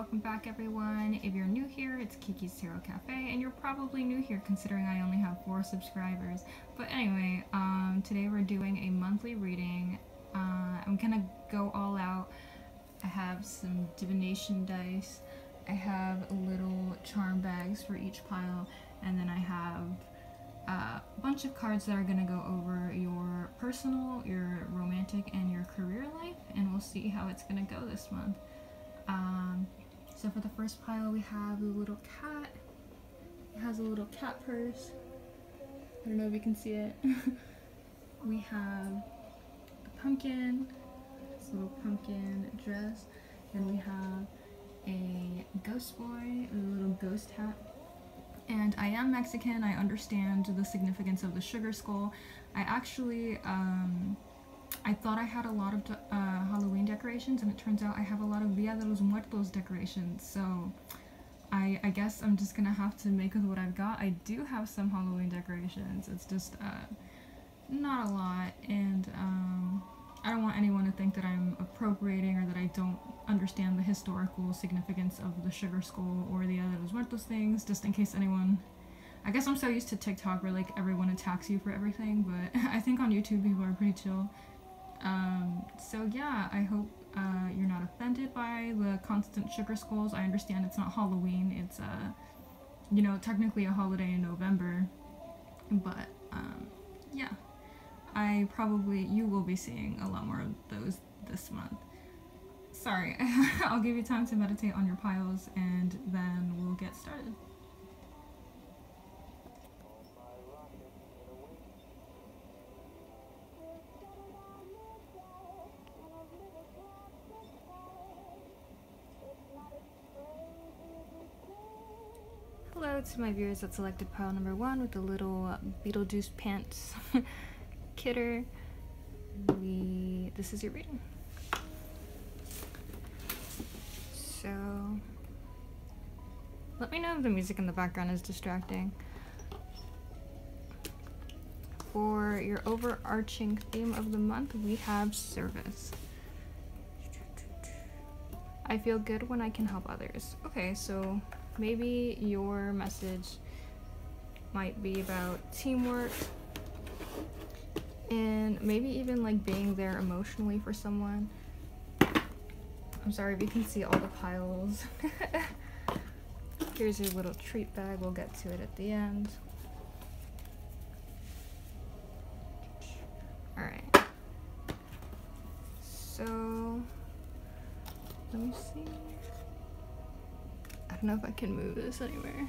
welcome back everyone. If you're new here, it's Kiki's Tarot Cafe, and you're probably new here considering I only have four subscribers. But anyway, um, today we're doing a monthly reading. Uh, I'm gonna go all out. I have some divination dice. I have little charm bags for each pile, and then I have uh, a bunch of cards that are to go over your personal, your romantic, and your career life, and we'll see how it's to go this month. Um, so for the first pile, we have a little cat. It has a little cat purse. I don't know if you can see it. we have a pumpkin, this little pumpkin dress. Then we have a ghost boy, a little ghost hat. And I am Mexican, I understand the significance of the sugar skull. I actually, um, I thought I had a lot of uh, Halloween decorations, and it turns out I have a lot of Dia de los Muertos decorations, so I, I guess I'm just gonna have to make with what I've got. I do have some Halloween decorations, it's just uh, not a lot, and um, I don't want anyone to think that I'm appropriating or that I don't understand the historical significance of the sugar skull or the other los muertos things, just in case anyone. I guess I'm so used to TikTok where like everyone attacks you for everything, but I think on YouTube people are pretty chill. Um, so yeah, I hope uh, you're not offended by the constant sugar skulls. I understand it's not Halloween, it's, uh, you know, technically a holiday in November, but um, yeah. I probably, you will be seeing a lot more of those this month. Sorry, I'll give you time to meditate on your piles and then we'll get started. To my viewers that selected pile number one with the little Beetlejuice pants kidder. We this is your reading. So let me know if the music in the background is distracting. For your overarching theme of the month, we have service. I feel good when I can help others. Okay, so maybe your message might be about teamwork and maybe even like being there emotionally for someone. I'm sorry if you can see all the piles. Here's your little treat bag. We'll get to it at the end. Alright. So, let me see. Don't know if I can move this anywhere.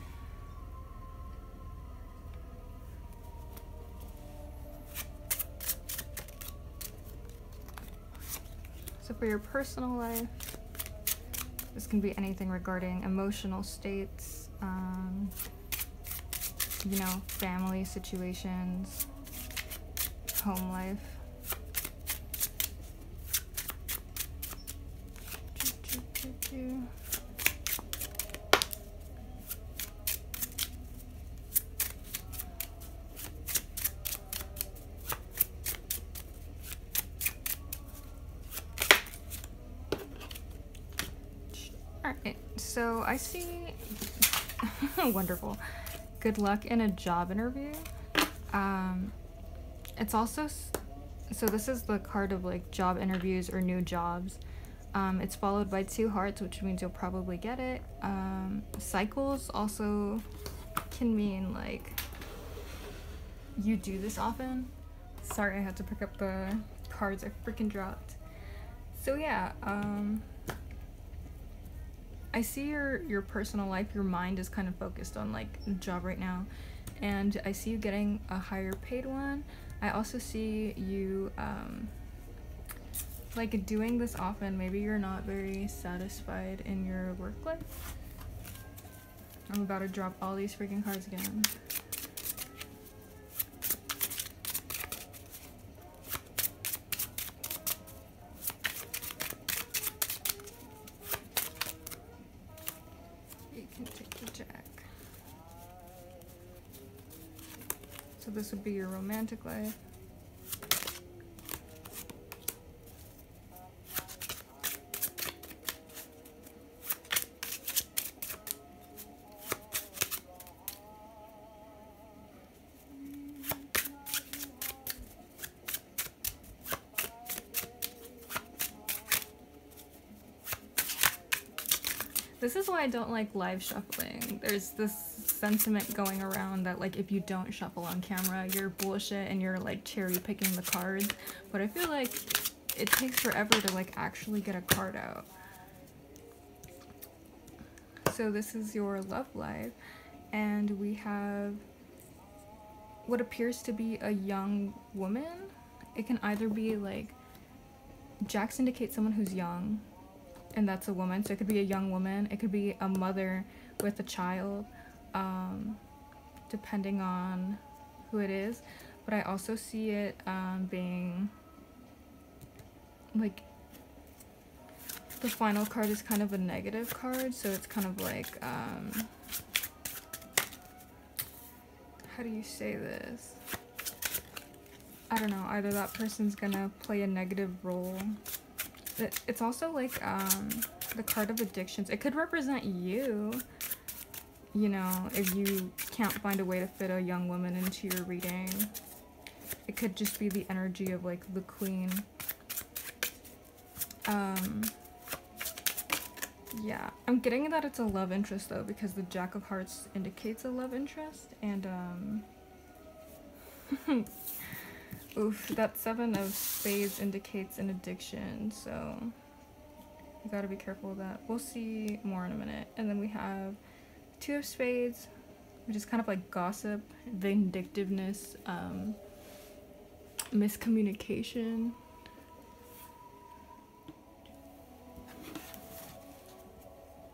So for your personal life, this can be anything regarding emotional states, um, you know, family situations, home life. Alright, so I see wonderful. Good luck in a job interview. Um, it's also so this is the card of like job interviews or new jobs. Um, it's followed by two hearts, which means you'll probably get it. Um, cycles also can mean like you do this often. Sorry, I had to pick up the cards I freaking dropped. So yeah, um, I see your your personal life, your mind is kind of focused on like job right now, and I see you getting a higher paid one. I also see you um, like doing this often. Maybe you're not very satisfied in your work life. I'm about to drop all these freaking cards again. this would be your romantic life. This is why I don't like live shuffling. There's this sentiment going around that like if you don't shuffle on camera, you're bullshit and you're like cherry picking the cards. But I feel like it takes forever to like actually get a card out. So this is your love life and we have what appears to be a young woman. It can either be like Jacks indicate someone who's young and that's a woman. So it could be a young woman. It could be a mother with a child, um, depending on who it is. But I also see it um, being like the final card is kind of a negative card. So it's kind of like, um, how do you say this? I don't know. Either that person's gonna play a negative role it's also like um, the card of addictions. It could represent you, you know, if you can't find a way to fit a young woman into your reading. It could just be the energy of like the queen. Um, yeah, I'm getting that it's a love interest though because the Jack of Hearts indicates a love interest and um Oof, that seven of spades indicates an addiction, so you gotta be careful of that. We'll see more in a minute. And then we have two of spades, which is kind of like gossip, vindictiveness, um, miscommunication.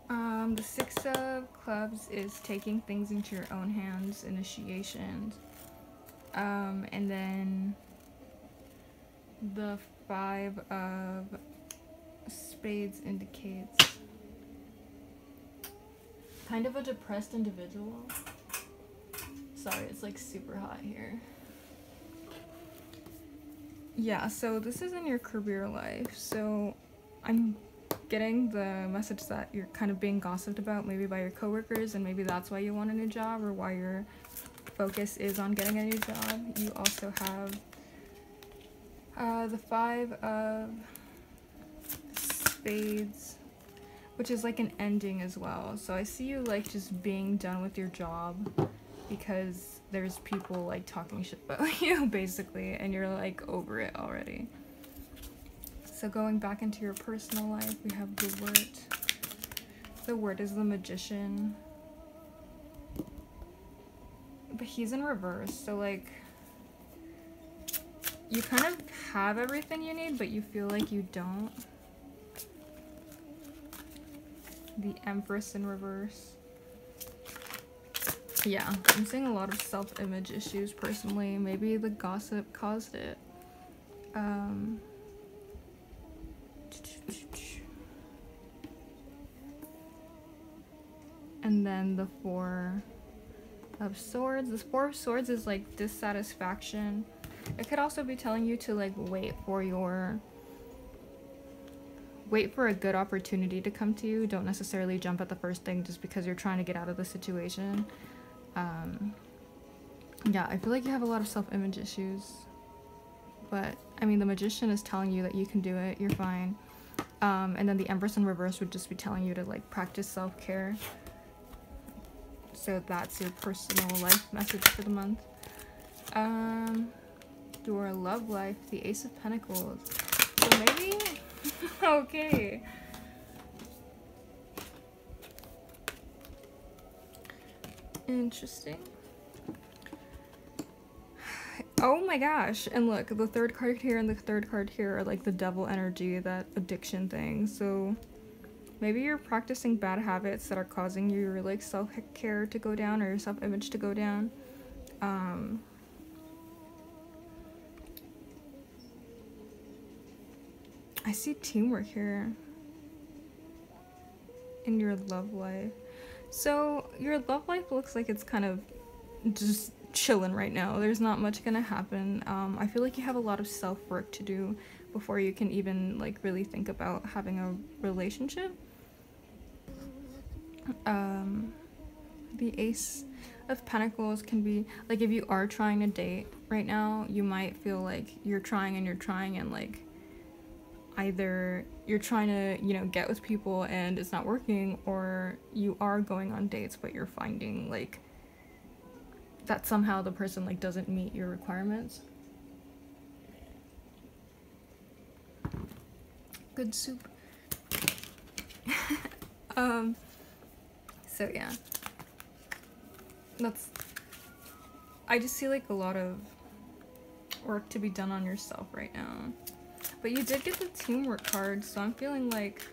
Um, the six of clubs is taking things into your own hands, initiations. Um, and then the five of spades indicates kind of a depressed individual. Sorry, it's like super hot here. Yeah, so this is in your career life. So I'm getting the message that you're kind of being gossiped about maybe by your coworkers and maybe that's why you want a new job or why your focus is on getting a new job. You also have uh, the five of spades, which is like an ending as well. So I see you like just being done with your job because there's people like talking shit about you basically and you're like over it already. So going back into your personal life, we have the word. The word is the magician. But he's in reverse, so like you kind of have everything you need, but you feel like you don't. The Empress in reverse. Yeah, I'm seeing a lot of self-image issues personally. Maybe the gossip caused it. Um, and then the Four of Swords. The Four of Swords is like dissatisfaction it could also be telling you to like wait for your wait for a good opportunity to come to you. Don't necessarily jump at the first thing just because you're trying to get out of the situation. Um, yeah, I feel like you have a lot of self-image issues. But, I mean, the magician is telling you that you can do it, you're fine. Um, and then the Empress in reverse would just be telling you to, like, practice self-care. So that's your personal life message for the month. Um, your love life, the Ace of Pentacles. So maybe, okay. Interesting. Oh my gosh. And look, the third card here and the third card here are like the devil energy, that addiction thing. So maybe you're practicing bad habits that are causing your like self-care to go down or your self-image to go down. Um, I see teamwork here in your love life. So your love life looks like it's kind of just chilling right now. There's not much gonna happen. Um, I feel like you have a lot of self work to do before you can even like really think about having a relationship. Um, the Ace of Pentacles can be like if you are trying to date right now, you might feel like you're trying and you're trying and like either you're trying to, you know, get with people and it's not working, or you are going on dates but you're finding like that somehow the person like doesn't meet your requirements. Good soup. um so yeah. That's I just see like a lot of work to be done on yourself right now. But you did get the teamwork card, so I'm feeling like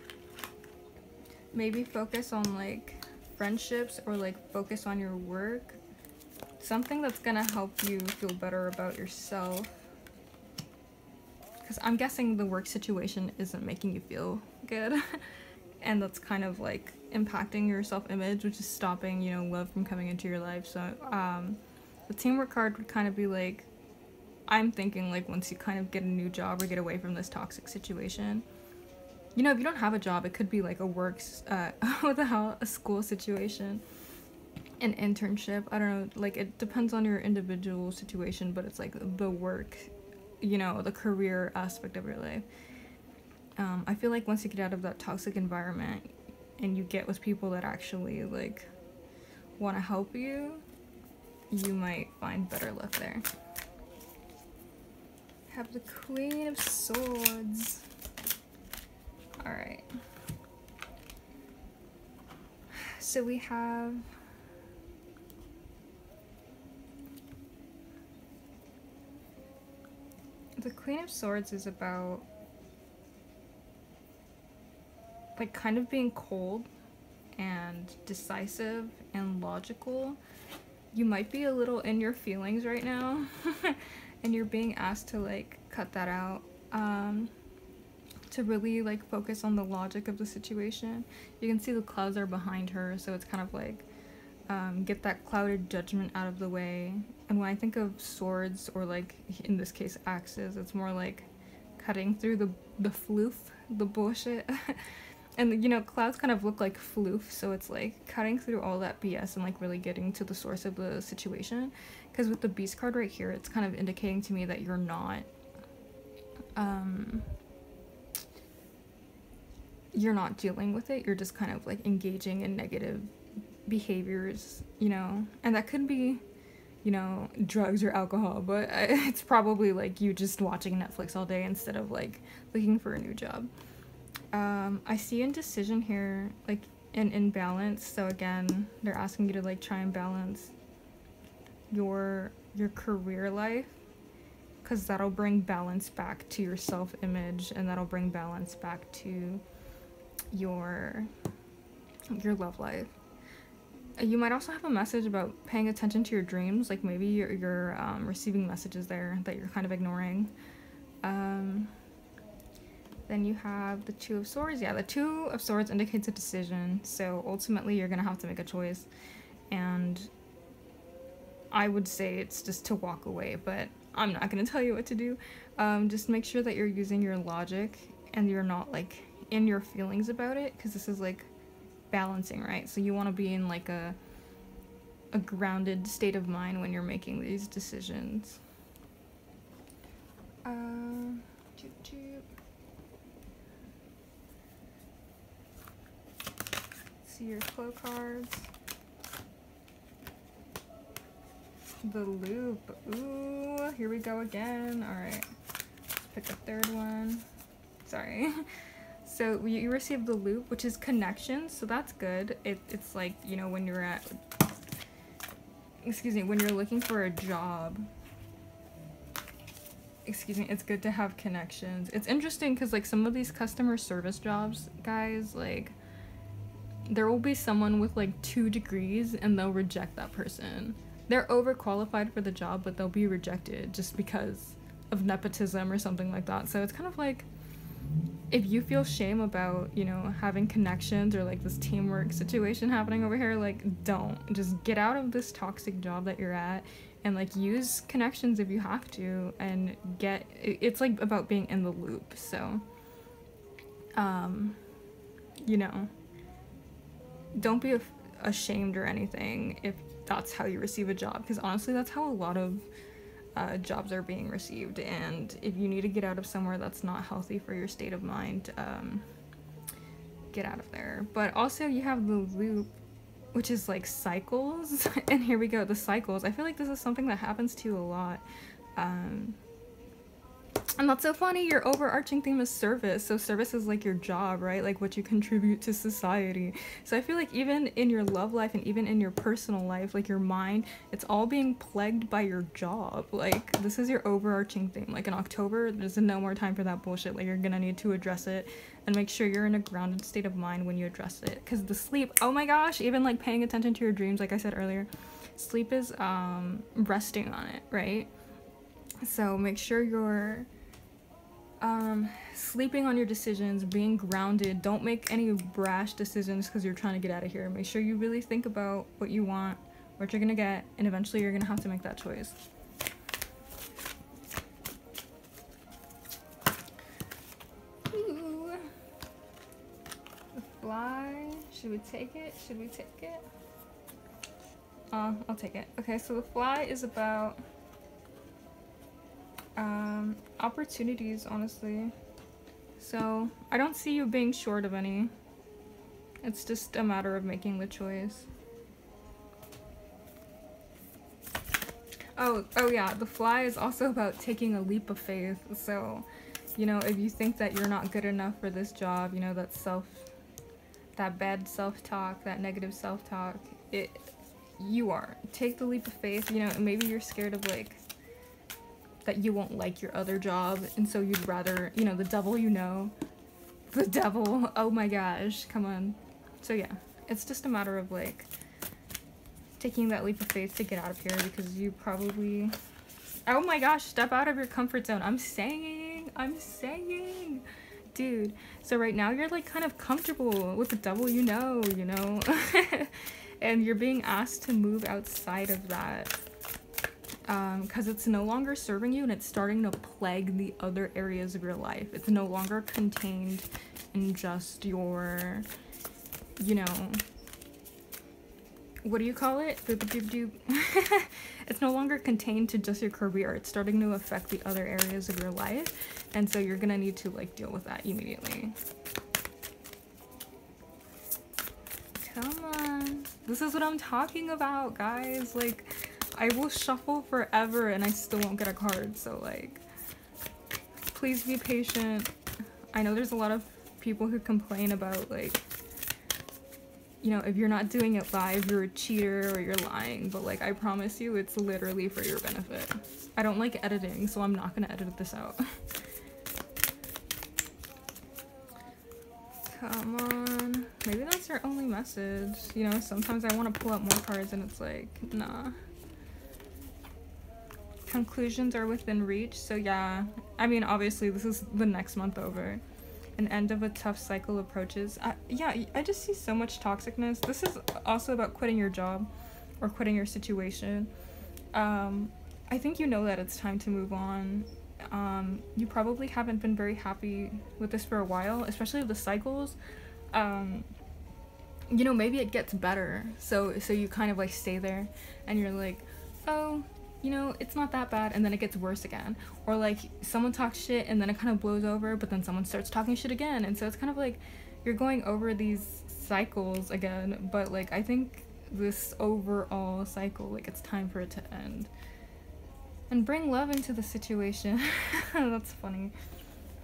maybe focus on like friendships or like focus on your work. Something that's gonna help you feel better about yourself. Because I'm guessing the work situation isn't making you feel good. and that's kind of like impacting your self-image, which is stopping, you know, love from coming into your life. So, um, the teamwork card would kind of be like, I'm thinking like once you kind of get a new job or get away from this toxic situation, you know, if you don't have a job, it could be like a works, uh, what the hell, a school situation, an internship. I don't know, like it depends on your individual situation, but it's like the work, you know, the career aspect of your life. Um, I feel like once you get out of that toxic environment and you get with people that actually like want to help you, you might find better luck there. Have the Queen of Swords. Alright. So we have the Queen of Swords is about like kind of being cold and decisive and logical you might be a little in your feelings right now and you're being asked to like cut that out um, to really like focus on the logic of the situation. You can see the clouds are behind her so it's kind of like um, get that clouded judgment out of the way. And when I think of swords or like in this case axes, it's more like cutting through the the floof, the bullshit. and you know clouds kind of look like floof so it's like cutting through all that bs and like really getting to the source of the situation. Because with the beast card right here it's kind of indicating to me that you're not um you're not dealing with it. You're just kind of like engaging in negative behaviors you know? And that could be you know drugs or alcohol but it's probably like you just watching netflix all day instead of like looking for a new job um, I see indecision here, like an imbalance. So again, they're asking you to like try and balance your your career life because that'll bring balance back to your self-image and that'll bring balance back to your your love life you might also have a message about paying attention to your dreams like maybe you're, you're um, receiving messages there that you're kind of ignoring um, then you have the Two of Swords. Yeah, the Two of Swords indicates a decision. So ultimately, you're going to have to make a choice. And I would say it's just to walk away, but I'm not going to tell you what to do. Um, just make sure that you're using your logic and you're not like in your feelings about it because this is like balancing, right? So you want to be in like a a grounded state of mind when you're making these decisions. Uh, see your flow cards. The loop. Ooh, here we go again. All right, let's pick a third one. Sorry. So you receive the loop, which is connections, so that's good. It, it's like, you know, when you're at, excuse me, when you're looking for a job, excuse me, it's good to have connections. It's interesting because like some of these customer service jobs, guys, like there will be someone with like two degrees and they'll reject that person. They're overqualified for the job, but they'll be rejected just because of nepotism or something like that. So it's kind of like if you feel shame about, you know, having connections or like this teamwork situation happening over here, like don't. Just get out of this toxic job that you're at and like use connections if you have to and get it's like about being in the loop. So um you know, don't be ashamed or anything if that's how you receive a job because honestly that's how a lot of uh, jobs are being received. And if you need to get out of somewhere that's not healthy for your state of mind, um, get out of there. But also, you have the loop, which is like cycles. and here we go, the cycles. I feel like this is something that happens to you a lot. Um, and that's so funny, your overarching theme is service. So service is like your job, right? Like what you contribute to society. So I feel like even in your love life and even in your personal life, like your mind, it's all being plagued by your job. Like this is your overarching theme. Like in October, there's no more time for that bullshit. Like you're gonna need to address it and make sure you're in a grounded state of mind when you address it. Cause the sleep, oh my gosh, even like paying attention to your dreams, like I said earlier, sleep is um resting on it, right? So make sure you're um, sleeping on your decisions, being grounded. Don't make any brash decisions because you're trying to get out of here. Make sure you really think about what you want, what you're gonna get, and eventually you're gonna have to make that choice. Ooh. The fly. Should we take it? Should we take it? Uh, I'll take it. Okay, so the fly is about um, opportunities, honestly. So, I don't see you being short of any. It's just a matter of making the choice. Oh, oh yeah, the fly is also about taking a leap of faith. So, you know, if you think that you're not good enough for this job, you know, that self, that bad self-talk, that negative self-talk, it, you are. Take the leap of faith, you know, maybe you're scared of like that you won't like your other job and so you'd rather, you know, the devil you know. The devil. Oh my gosh, come on. So yeah, it's just a matter of like taking that leap of faith to get out of here because you probably Oh my gosh, step out of your comfort zone. I'm saying, I'm saying. Dude, so right now you're like kind of comfortable with the devil you know, you know? and you're being asked to move outside of that because um, it's no longer serving you and it's starting to plague the other areas of your life. It's no longer contained in just your, you know, what do you call it? it's no longer contained to just your career. It's starting to affect the other areas of your life. And so you're gonna need to like deal with that immediately. Come on. This is what I'm talking about, guys. Like, I will shuffle forever and I still won't get a card, so like, please be patient. I know there's a lot of people who complain about like, you know, if you're not doing it live, you're a cheater or you're lying, but like, I promise you it's literally for your benefit. I don't like editing, so I'm not gonna edit this out. Come on. Maybe that's your only message. You know, sometimes I want to pull out more cards and it's like, nah conclusions are within reach. So yeah, I mean, obviously this is the next month over. An end of a tough cycle approaches. I, yeah, I just see so much toxicness. This is also about quitting your job or quitting your situation. Um, I think you know that it's time to move on. Um, you probably haven't been very happy with this for a while, especially with the cycles. Um, you know, maybe it gets better. So so you kind of like stay there and you're like, "Oh, you know, it's not that bad, and then it gets worse again. Or like someone talks shit and then it kind of blows over, but then someone starts talking shit again. And so it's kind of like you're going over these cycles again, but like I think this overall cycle, like it's time for it to end. And bring love into the situation. That's funny.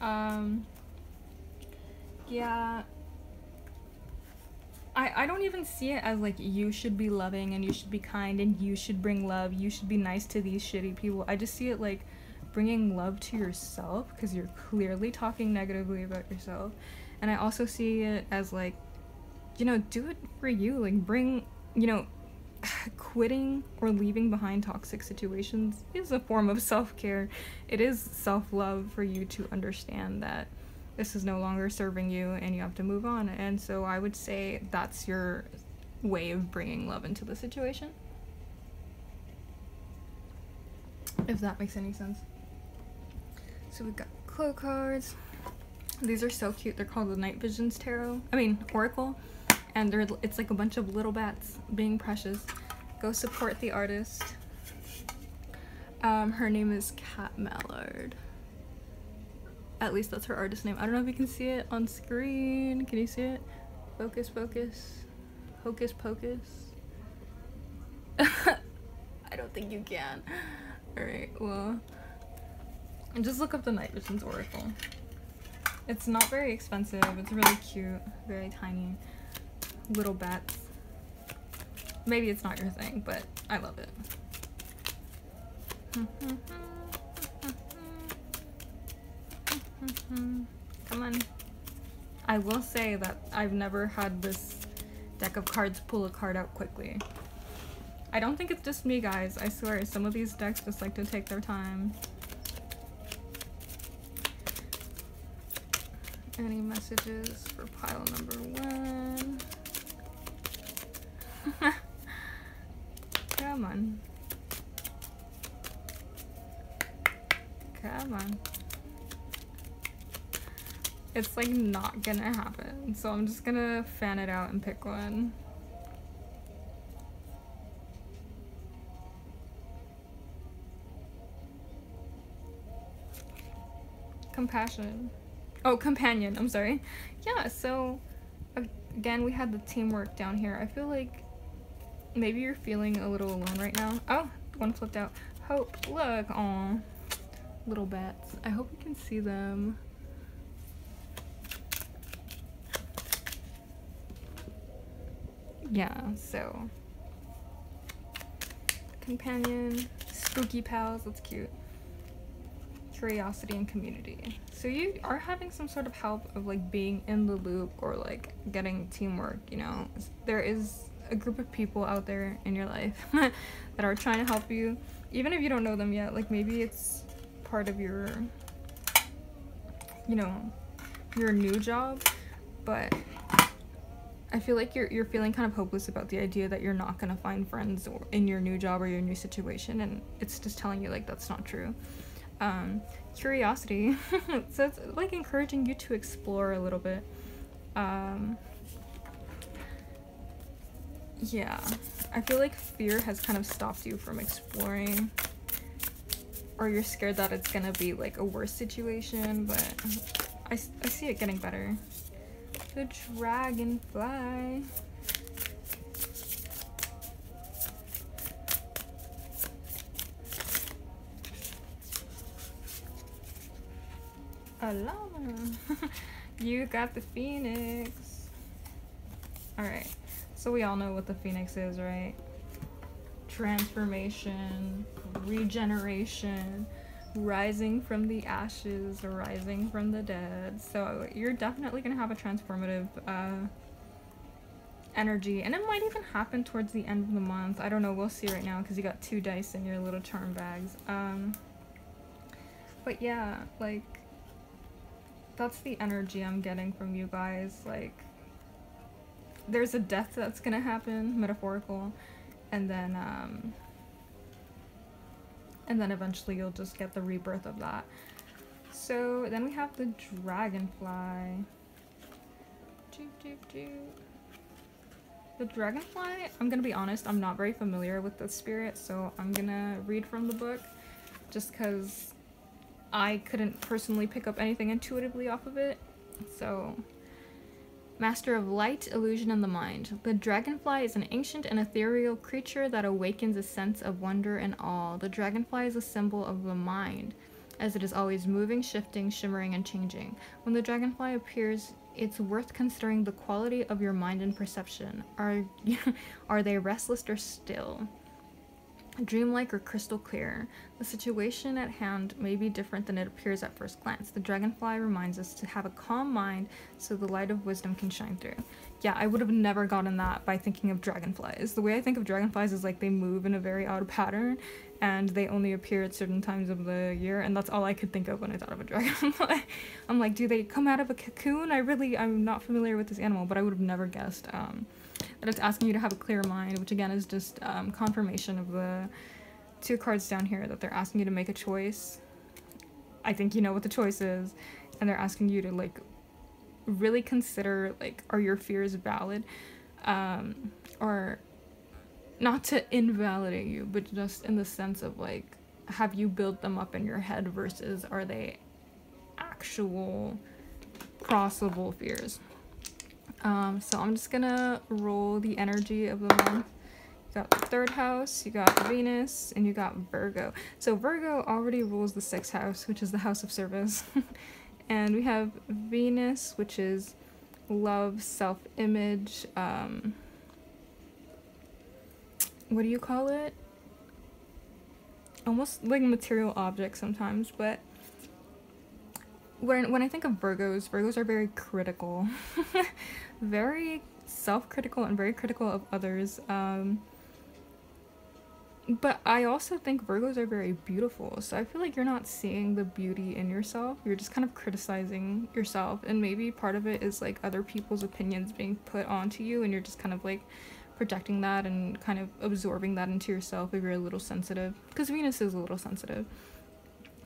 Um, yeah, I, I don't even see it as like you should be loving and you should be kind and you should bring love. You should be nice to these shitty people. I just see it like bringing love to yourself because you're clearly talking negatively about yourself. And I also see it as like, you know, do it for you. Like, bring, you know, quitting or leaving behind toxic situations is a form of self care. It is self love for you to understand that this is no longer serving you and you have to move on. And so I would say that's your way of bringing love into the situation. If that makes any sense. So we've got clue cards. These are so cute. They're called the Night Visions Tarot. I mean, Oracle. And they're it's like a bunch of little bats being precious. Go support the artist. Um, her name is Cat Mallard. At least that's her artist name. I don't know if you can see it on screen. Can you see it? Focus, focus. Hocus pocus. I don't think you can. Alright, well. And Just look up the Night Visions Oracle. It's not very expensive. It's really cute. Very tiny. Little bats. Maybe it's not your thing, but I love it. Mm-hmm. Come on. I will say that I've never had this deck of cards pull a card out quickly. I don't think it's just me, guys. I swear, some of these decks just like to take their time. Any messages for pile number one? Come on. Come on. It's like not gonna happen, so I'm just gonna fan it out and pick one. Compassion. Oh, companion, I'm sorry. Yeah, so again, we had the teamwork down here. I feel like maybe you're feeling a little alone right now. Oh, one flipped out. Hope, look, aw, little bats. I hope you can see them. Yeah, so companion, spooky pals, that's cute curiosity and community. So you are having some sort of help of like being in the loop or like getting teamwork, you know. There is a group of people out there in your life that are trying to help you, even if you don't know them yet. Like maybe it's part of your, you know, your new job, but I feel like you're you're feeling kind of hopeless about the idea that you're not gonna find friends in your new job or your new situation, and it's just telling you like that's not true um, curiosity. so it's like encouraging you to explore a little bit. Um, yeah, I feel like fear has kind of stopped you from exploring. Or you're scared that it's gonna be like a worse situation, but I, I see it getting better. The dragonfly. Alana. you got the phoenix. Alright. So we all know what the phoenix is, right? Transformation, regeneration, rising from the ashes, rising from the dead. So you're definitely going to have a transformative uh, energy. And it might even happen towards the end of the month. I don't know. We'll see right now because you got two dice in your little charm bags. Um, but yeah, like that's the energy I'm getting from you guys. Like, there's a death that's gonna happen, metaphorical, and then, um, and then eventually you'll just get the rebirth of that. So then we have the dragonfly. The dragonfly, I'm gonna be honest, I'm not very familiar with the spirit, so I'm gonna read from the book just because I couldn't personally pick up anything intuitively off of it. So, Master of Light, Illusion, and the Mind. The dragonfly is an ancient and ethereal creature that awakens a sense of wonder and awe. The dragonfly is a symbol of the mind, as it is always moving, shifting, shimmering, and changing. When the dragonfly appears, it's worth considering the quality of your mind and perception. Are, are they restless or still? Dreamlike or crystal clear. The situation at hand may be different than it appears at first glance. The dragonfly reminds us to have a calm mind so the light of wisdom can shine through. Yeah, I would have never gotten that by thinking of dragonflies. The way I think of dragonflies is like they move in a very odd pattern and they only appear at certain times of the year and that's all I could think of when I thought of a dragonfly. I'm like, do they come out of a cocoon? I really, I'm not familiar with this animal, but I would have never guessed. Um, that it's asking you to have a clear mind, which again is just um, confirmation of the two cards down here that they're asking you to make a choice. I think you know what the choice is, and they're asking you to like really consider like are your fears valid, um, or not to invalidate you, but just in the sense of like have you built them up in your head versus are they actual crossable fears? Um, so I'm just gonna roll the energy of the month. You got the third house, you got Venus, and you got Virgo. So Virgo already rules the sixth house, which is the house of service. and we have Venus, which is love, self-image, um, what do you call it? Almost like material objects sometimes, but when when I think of Virgos, Virgos are very critical, very self-critical and very critical of others. Um, but I also think Virgos are very beautiful. So I feel like you're not seeing the beauty in yourself. You're just kind of criticizing yourself. And maybe part of it is like other people's opinions being put onto you and you're just kind of like projecting that and kind of absorbing that into yourself if you're a little sensitive. Because Venus is a little sensitive.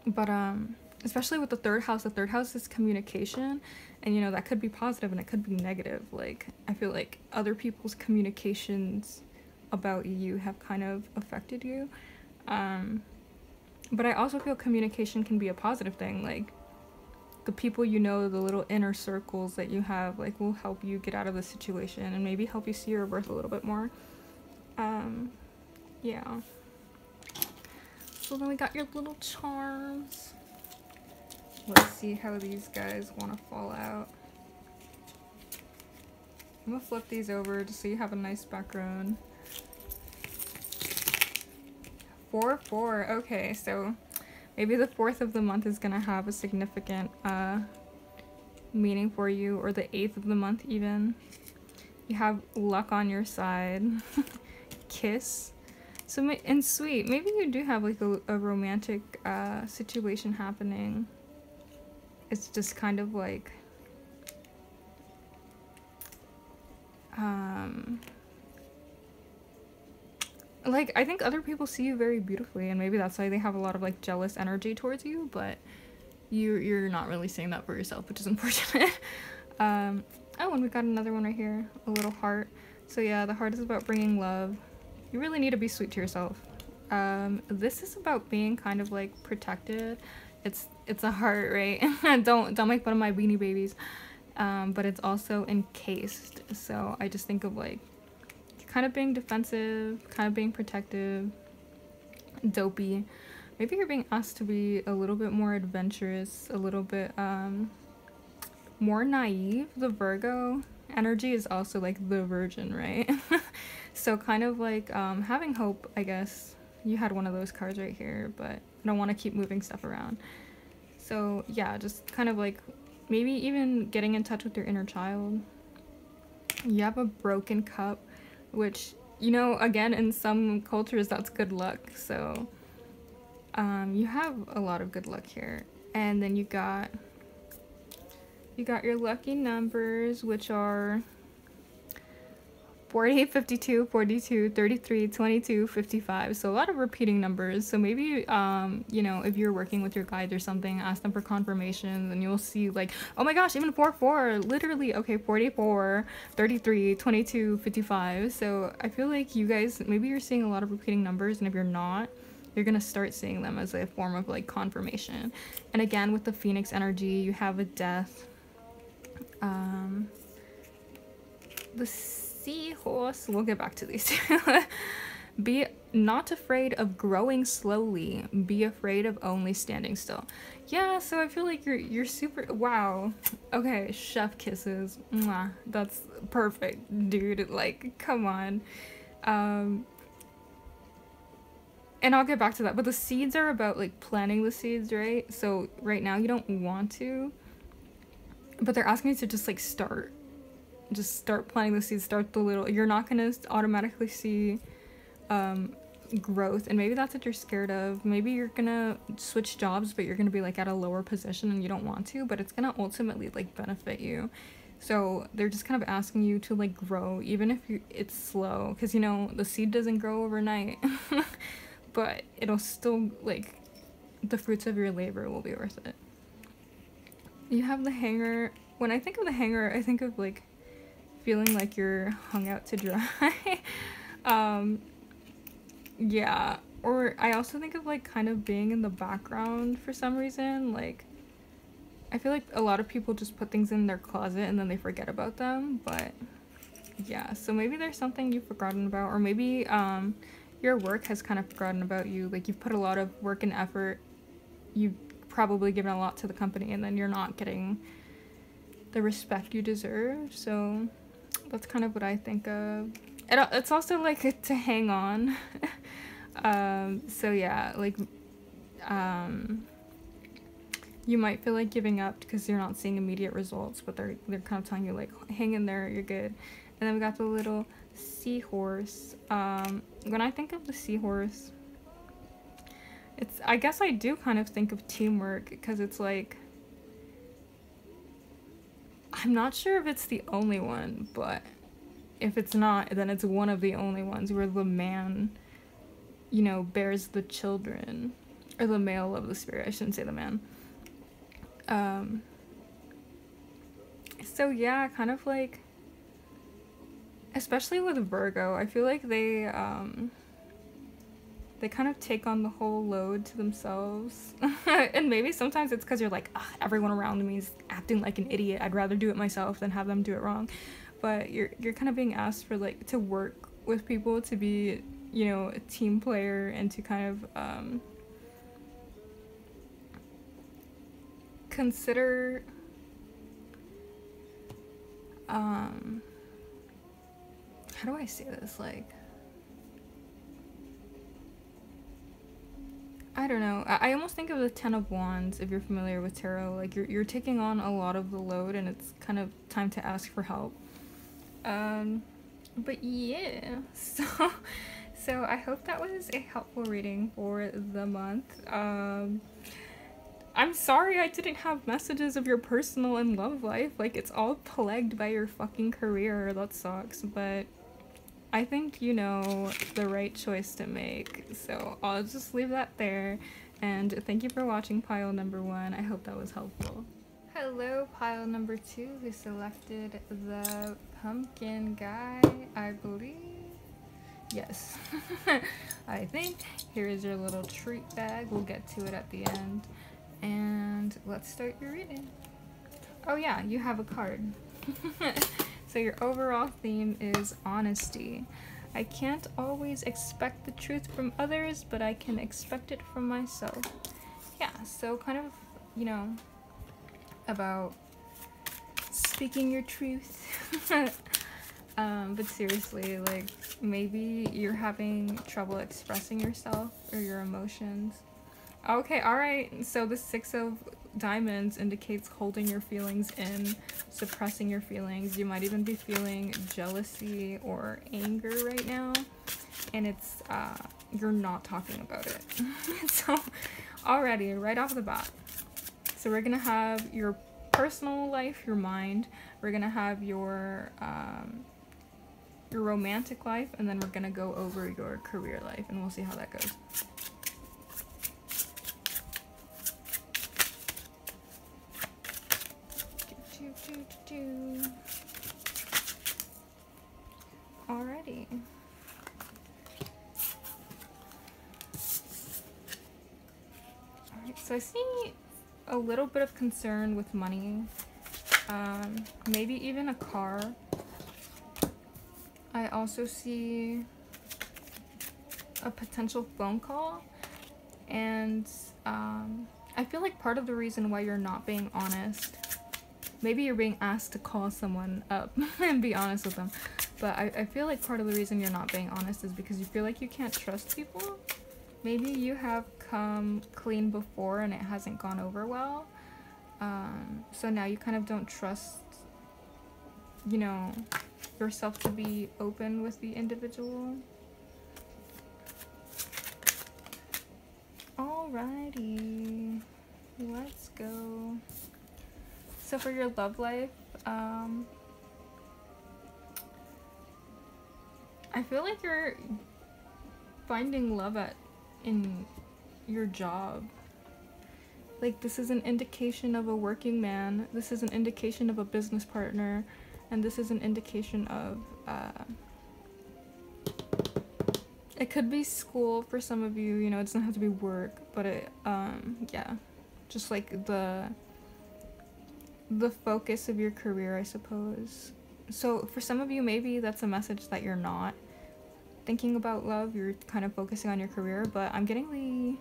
But um especially with the third house, the third house is communication. And you know, that could be positive and it could be negative. Like I feel like other people's communications about you have kind of affected you. Um, but I also feel communication can be a positive thing. Like the people you know, the little inner circles that you have, like will help you get out of the situation and maybe help you see your worth a little bit more. Um, yeah. So then we got your little charms. Let's see how these guys want to fall out. I'm gonna flip these over just so you have a nice background. Four, four. Okay, so maybe the fourth of the month is gonna have a significant uh, meaning for you, or the eighth of the month even. You have luck on your side. Kiss. So, and sweet, maybe you do have like a, a romantic uh, situation happening. It's just kind of like, um, like I think other people see you very beautifully and maybe that's why they have a lot of like jealous energy towards you but you you're not really seeing that for yourself which is unfortunate. Um oh and we got another one right here a little heart. So yeah the heart is about bringing love. You really need to be sweet to yourself. Um this is about being kind of like protected it's it's a heart right don't don't make fun of my beanie babies um but it's also encased so i just think of like kind of being defensive, kind of being protective, dopey. Maybe you're being asked to be a little bit more adventurous, a little bit um, more naive. The Virgo energy is also like the virgin, right? so kind of like um, having hope, I guess. You had one of those cards right here, but I don't want to keep moving stuff around. So yeah, just kind of like maybe even getting in touch with your inner child. You have a broken cup which you know again in some cultures that's good luck so um, you have a lot of good luck here and then you got you got your lucky numbers which are 48, 52, 42, 33, 22, 55. So a lot of repeating numbers. So maybe, um, you know, if you're working with your guides or something, ask them for confirmation and you'll see like, oh my gosh, even 4, 4, literally, okay, 44, 33, 22, 55. So I feel like you guys, maybe you're seeing a lot of repeating numbers and if you're not, you're gonna start seeing them as a form of like confirmation. And again, with the Phoenix energy, you have a death. Um, the seahorse. We'll get back to these. Be not afraid of growing slowly. Be afraid of only standing still. Yeah, so I feel like you're you're super wow. Okay, chef kisses. Mwah, that's perfect, dude. Like, come on. Um and I'll get back to that. But the seeds are about like planting the seeds, right? So right now you don't want to. But they're asking you to just like start just start planting the seeds, start the little, you're not gonna automatically see um, growth and maybe that's what you're scared of. Maybe you're gonna switch jobs but you're gonna be like at a lower position and you don't want to, but it's gonna ultimately like benefit you. So they're just kind of asking you to like grow even if you, it's slow because you know the seed doesn't grow overnight but it'll still like the fruits of your labor will be worth it. You have the hanger. When I think of the hanger, I think of like feeling like you're hung out to dry. um, yeah, or I also think of like kind of being in the background for some reason. Like, I feel like a lot of people just put things in their closet and then they forget about them. But yeah, so maybe there's something you've forgotten about, or maybe um, your work has kind of forgotten about you. Like, you've put a lot of work and effort, you've probably given a lot to the company, and then you're not getting the respect you deserve. So that's kind of what I think of. It, it's also like to hang on. um, so yeah, like um, you might feel like giving up because you're not seeing immediate results, but they're they're kind of telling you like hang in there, you're good. And then we got the little seahorse. Um, when I think of the seahorse, it's I guess I do kind of think of teamwork because it's like I'm not sure if it's the only one, but if it's not, then it's one of the only ones where the man, you know, bears the children. Or the male of the spirit, I shouldn't say the man. Um, so yeah, kind of like, especially with Virgo, I feel like they, um, they kind of take on the whole load to themselves. and maybe sometimes it's because you're like, everyone around me is acting like an idiot. I'd rather do it myself than have them do it wrong. But you're you're kind of being asked for like to work with people to be, you know, a team player and to kind of um, consider um how do I say this like I don't know. I, I almost think of the Ten of Wands if you're familiar with tarot. Like you're you're taking on a lot of the load, and it's kind of time to ask for help. Um, but yeah. So, so I hope that was a helpful reading for the month. Um, I'm sorry I didn't have messages of your personal and love life. Like it's all plagued by your fucking career. That sucks, but I think you know the right choice to make. So I'll just leave that there. And thank you for watching pile number one. I hope that was helpful. Hello, pile number two, who selected the pumpkin guy, I believe. Yes, I think. Here is your little treat bag. We'll get to it at the end. And let's start your reading. Oh yeah, you have a card. So your overall theme is honesty. I can't always expect the truth from others, but I can expect it from myself. Yeah, so kind of, you know, about speaking your truth. um, but seriously, like, maybe you're having trouble expressing yourself or your emotions. Okay, alright, so the Six of diamonds indicates holding your feelings in, suppressing your feelings. You might even be feeling jealousy or anger right now, and it's uh, you're not talking about it. so already, right off the bat. So we're gonna have your personal life, your mind. We're gonna have your um, your romantic life, and then we're gonna go over your career life, and we'll see how that goes. do. Alrighty. Alright, so I see a little bit of concern with money. Um, maybe even a car. I also see a potential phone call and um, I feel like part of the reason why you're not being honest maybe you're being asked to call someone up and be honest with them. But I, I feel like part of the reason you're not being honest is because you feel like you can't trust people. Maybe you have come clean before and it hasn't gone over well. Um, so now you kind of don't trust, you know, yourself to be open with the individual. Alrighty, let's go. So for your love life, um, I feel like you're finding love at in your job. Like this is an indication of a working man. This is an indication of a business partner, and this is an indication of uh, it could be school for some of you, you know, it doesn't have to be work, but it, um, yeah, just like the, the focus of your career, I suppose. So for some of you, maybe that's a message that you're not thinking about love, you're kind of focusing on your career, but I'm getting the,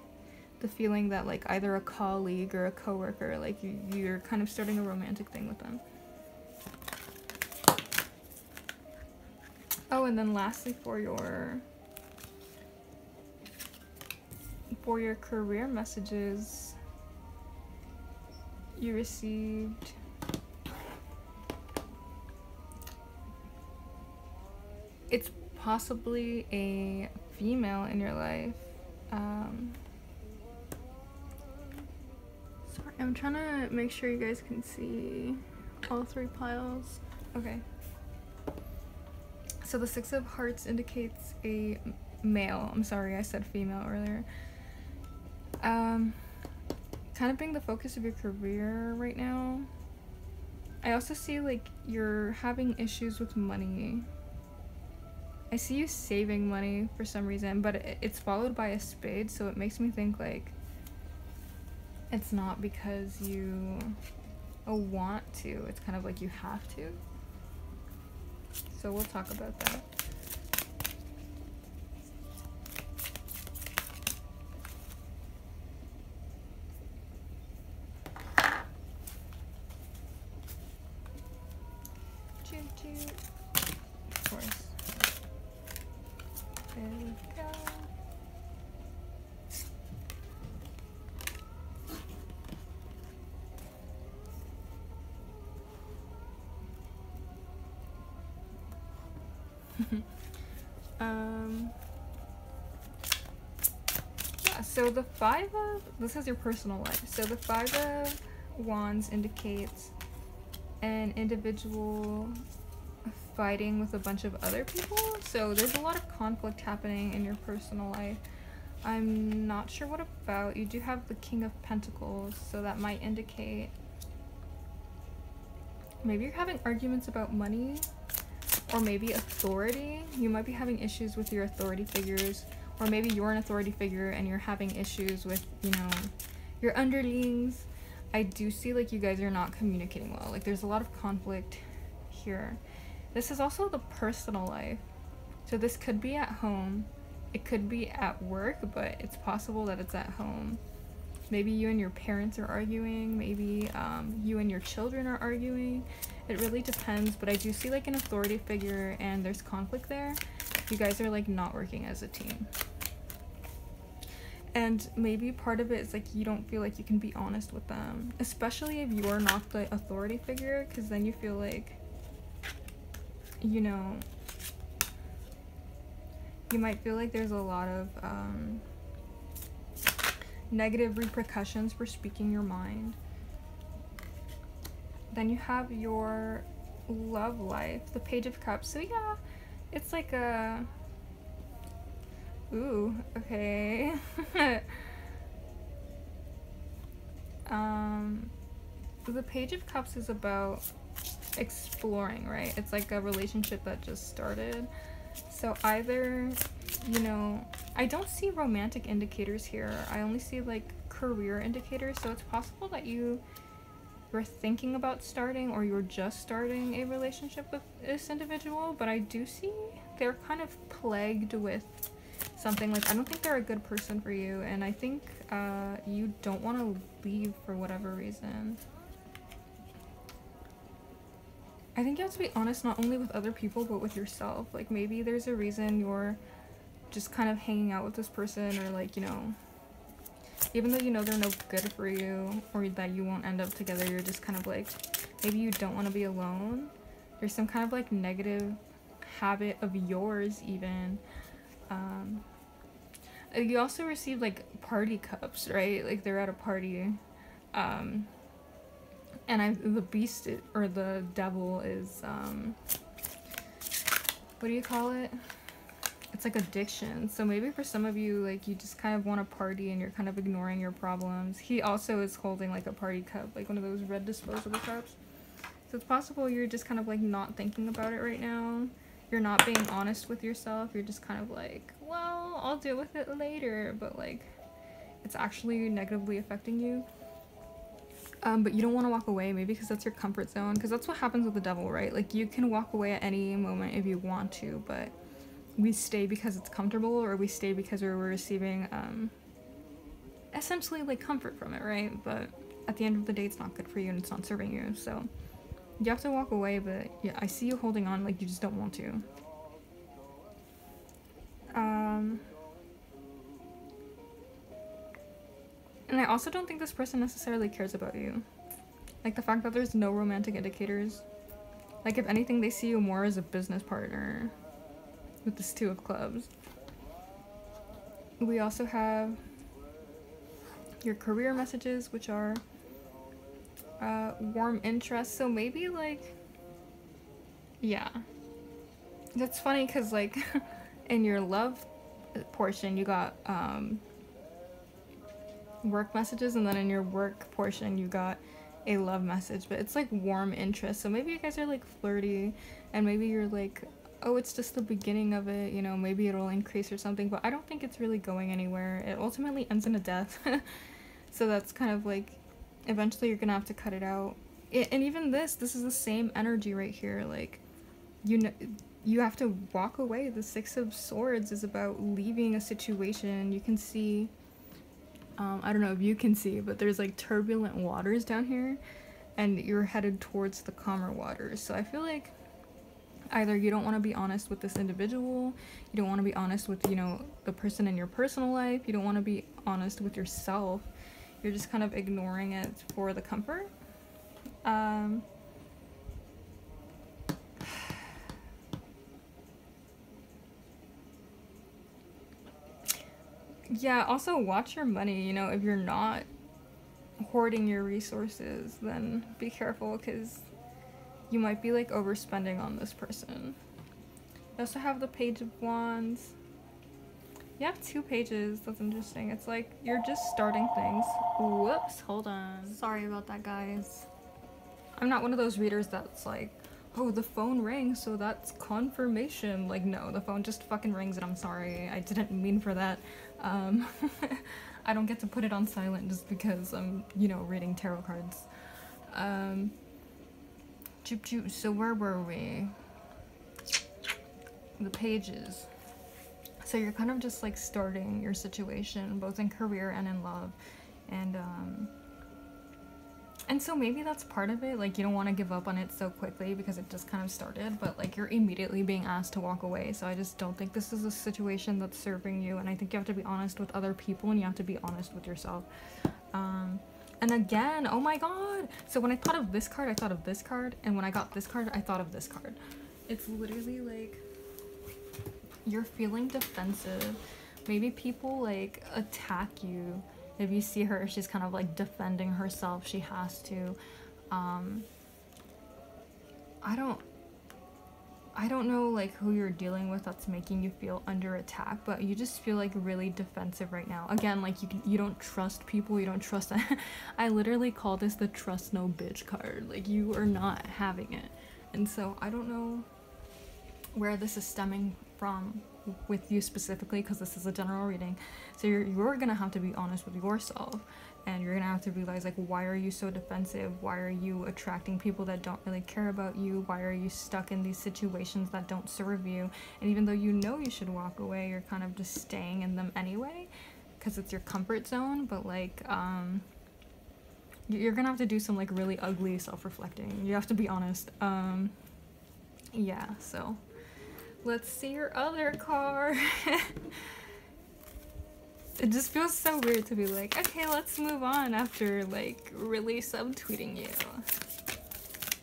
the feeling that like either a colleague or a coworker, like you, you're kind of starting a romantic thing with them. Oh, and then lastly for your for your career messages you received possibly a female in your life. Um, sorry I'm trying to make sure you guys can see all three piles. Okay. So the six of hearts indicates a male. I'm sorry I said female earlier. Um, kind of being the focus of your career right now. I also see like you're having issues with money. I see you saving money for some reason, but it's followed by a spade, so it makes me think like it's not because you uh, want to, it's kind of like you have to. So we'll talk about that. So the five of this is your personal life so the five of wands indicates an individual fighting with a bunch of other people. So there's a lot of conflict happening in your personal life. I'm not sure what about. You do have the King of Pentacles, so that might indicate maybe you're having arguments about money or maybe authority. You might be having issues with your authority figures or maybe you're an authority figure and you're having issues with, you know, your underlings. I do see like you guys are not communicating well. Like there's a lot of conflict here. This is also the personal life. So this could be at home. It could be at work, but it's possible that it's at home. Maybe you and your parents are arguing. Maybe um, you and your children are arguing. It really depends, but I do see like an authority figure and there's conflict there. You guys are like not working as a team. And maybe part of it is like you don't feel like you can be honest with them, especially if you're not the authority figure, because then you feel like you know, you might feel like there's a lot of um, negative repercussions for speaking your mind. Then you have your love life, the Page of Cups. So yeah, it's like a... Ooh, okay. um, the Page of Cups is about exploring, right? It's like a relationship that just started. So either, you know, I don't see romantic indicators here. I only see like career indicators. So it's possible that you you're thinking about starting or you're just starting a relationship with this individual, but I do see they're kind of plagued with something like I don't think they're a good person for you and I think uh, you don't want to leave for whatever reason. I think you have to be honest not only with other people but with yourself. Like maybe there's a reason you're just kind of hanging out with this person or like, you know, even though you know they're no good for you or that you won't end up together, you're just kind of like, maybe you don't want to be alone. There's some kind of like negative habit of yours even. Um, you also receive like party cups, right? Like they're at a party. Um, and I the beast or the devil is um what do you call it? It's like addiction. So maybe for some of you, like you just kind of want to party and you're kind of ignoring your problems. He also is holding like a party cup, like one of those red disposable cups. So it's possible you're just kind of like not thinking about it right now. you're not being honest with yourself. You're just kind of like, well, I'll deal with it later, but like it's actually negatively affecting you. Um, but you don't want to walk away, maybe because that's your comfort zone, because that's what happens with the devil, right? Like you can walk away at any moment if you want to, but we stay because it's comfortable, or we stay because we're receiving um, essentially like comfort from it, right? But at the end of the day, it's not good for you and it's not serving you. So you have to walk away, but yeah, I see you holding on like you just don't want to. Um, and I also don't think this person necessarily cares about you. Like the fact that there's no romantic indicators. Like if anything, they see you more as a business partner with this two of clubs. We also have your career messages, which are uh, warm interest. So maybe like, yeah. That's funny because like in your love portion, you got um, work messages, and then in your work portion, you got a love message. But it's like warm interest. So maybe you guys are like flirty, and maybe you're like, oh, it's just the beginning of it. You know, maybe it'll increase or something. But I don't think it's really going anywhere. It ultimately ends in a death. so that's kind of like eventually you're gonna have to cut it out it, and even this this is the same energy right here like you know you have to walk away the six of swords is about leaving a situation you can see um, i don't know if you can see but there's like turbulent waters down here and you're headed towards the calmer waters so i feel like either you don't want to be honest with this individual you don't want to be honest with you know the person in your personal life you don't want to be honest with yourself you're just kind of ignoring it for the comfort. Um, yeah, also watch your money. You know, if you're not hoarding your resources, then be careful because you might be like overspending on this person. You also have the Page of Wands. You have two pages. That's interesting. It's like you're just starting things. Whoops, hold on. Sorry about that, guys. I'm not one of those readers that's like, oh, the phone rang, so that's confirmation. Like, no, the phone just fucking rings and I'm sorry. I didn't mean for that. Um, I don't get to put it on silent just because I'm, you know, reading tarot cards. Um, so where were we? The pages. So you're kind of just like starting your situation, both in career and in love. And, um, and so maybe that's part of it. Like, you don't want to give up on it so quickly because it just kind of started, but like you're immediately being asked to walk away. So I just don't think this is a situation that's serving you. And I think you have to be honest with other people and you have to be honest with yourself. Um, and again, oh my god. So when I thought of this card, I thought of this card. And when I got this card, I thought of this card. It's literally like you're feeling defensive. Maybe people like attack you. If you see her, she's kind of like defending herself. She has to. Um, I don't. I don't know like who you're dealing with that's making you feel under attack, but you just feel like really defensive right now. Again, like you you don't trust people, you don't trust I literally call this the trust no bitch card. Like you are not having it. And so I don't know where this is stemming from with you specifically because this is a general reading so you're, you're gonna have to be honest with yourself and you're gonna have to realize like why are you so defensive? Why are you attracting people that don't really care about you? Why are you stuck in these situations that don't serve you? And even though you know you should walk away you're kind of just staying in them anyway because it's your comfort zone. But like um you're gonna have to do some like really ugly self-reflecting. You have to be honest. Um yeah so Let's see your other car. it just feels so weird to be like, okay, let's move on after like really subtweeting you.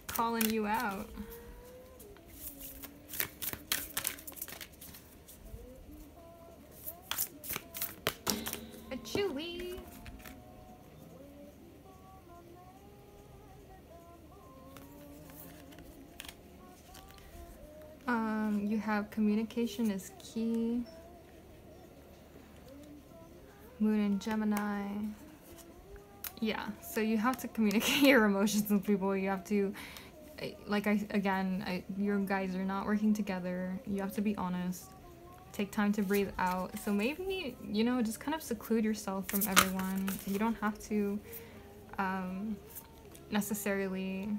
Calling you out. A chewy. Um, you have communication is key. Moon in Gemini. Yeah, so you have to communicate your emotions with people. You have to like I again, I, your guys are not working together. You have to be honest. Take time to breathe out. So maybe you know, just kind of seclude yourself from everyone. You don't have to um, necessarily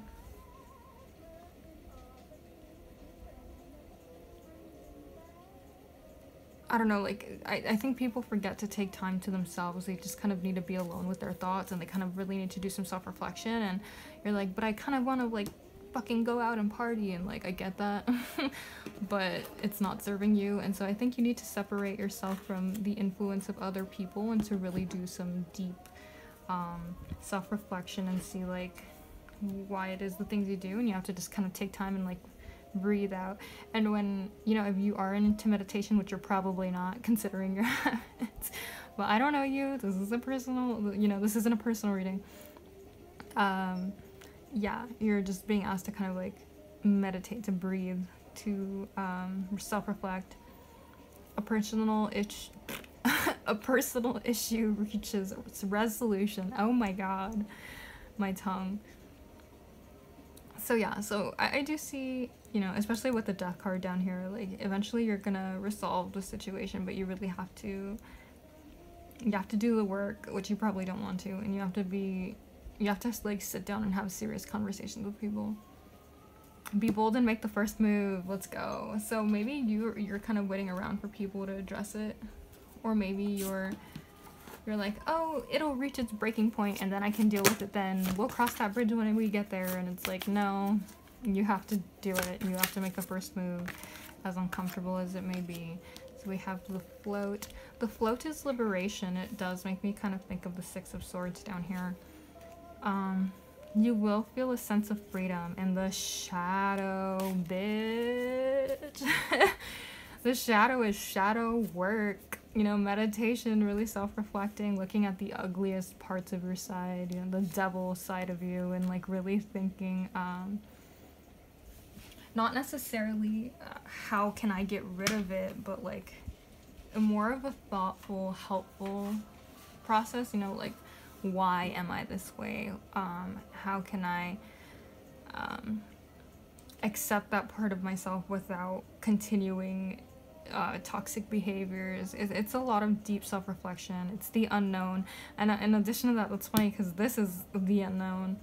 I don't know, like, I, I think people forget to take time to themselves. They just kind of need to be alone with their thoughts and they kind of really need to do some self reflection. And you're like, but I kind of want to, like, fucking go out and party. And, like, I get that. but it's not serving you. And so I think you need to separate yourself from the influence of other people and to really do some deep um, self reflection and see, like, why it is the things you do. And you have to just kind of take time and, like, breathe out. And when, you know, if you are into meditation, which you're probably not considering your habits, well, I don't know you. This is a personal, you know, this isn't a personal reading. Um, yeah, you're just being asked to kind of like meditate, to breathe, to um, self reflect. A personal itch. a personal issue reaches its resolution. Oh my god, my tongue. So yeah, so I, I do see you know, especially with the death card down here, like eventually you're gonna resolve the situation, but you really have to you have to do the work, which you probably don't want to, and you have to be you have to like sit down and have serious conversations with people. Be bold and make the first move. Let's go. So maybe you're you're kind of waiting around for people to address it, or maybe you're you're like, oh, it'll reach its breaking point and then I can deal with it then. We'll cross that bridge when we get there. And it's like, no, you have to do it. You have to make the first move, as uncomfortable as it may be. So we have the float. The float is liberation. It does make me kind of think of the Six of Swords down here. Um, you will feel a sense of freedom And the shadow, bitch. the shadow is shadow work. You know, meditation, really self-reflecting, looking at the ugliest parts of your side, you know, the devil side of you, and like really thinking, um, not necessarily uh, how can I get rid of it, but like more of a thoughtful, helpful process, you know, like why am I this way? Um, how can I um, accept that part of myself without continuing uh, toxic behaviors. it's a lot of deep self reflection. It's the unknown. And uh, in addition to that, that's funny because this is the unknown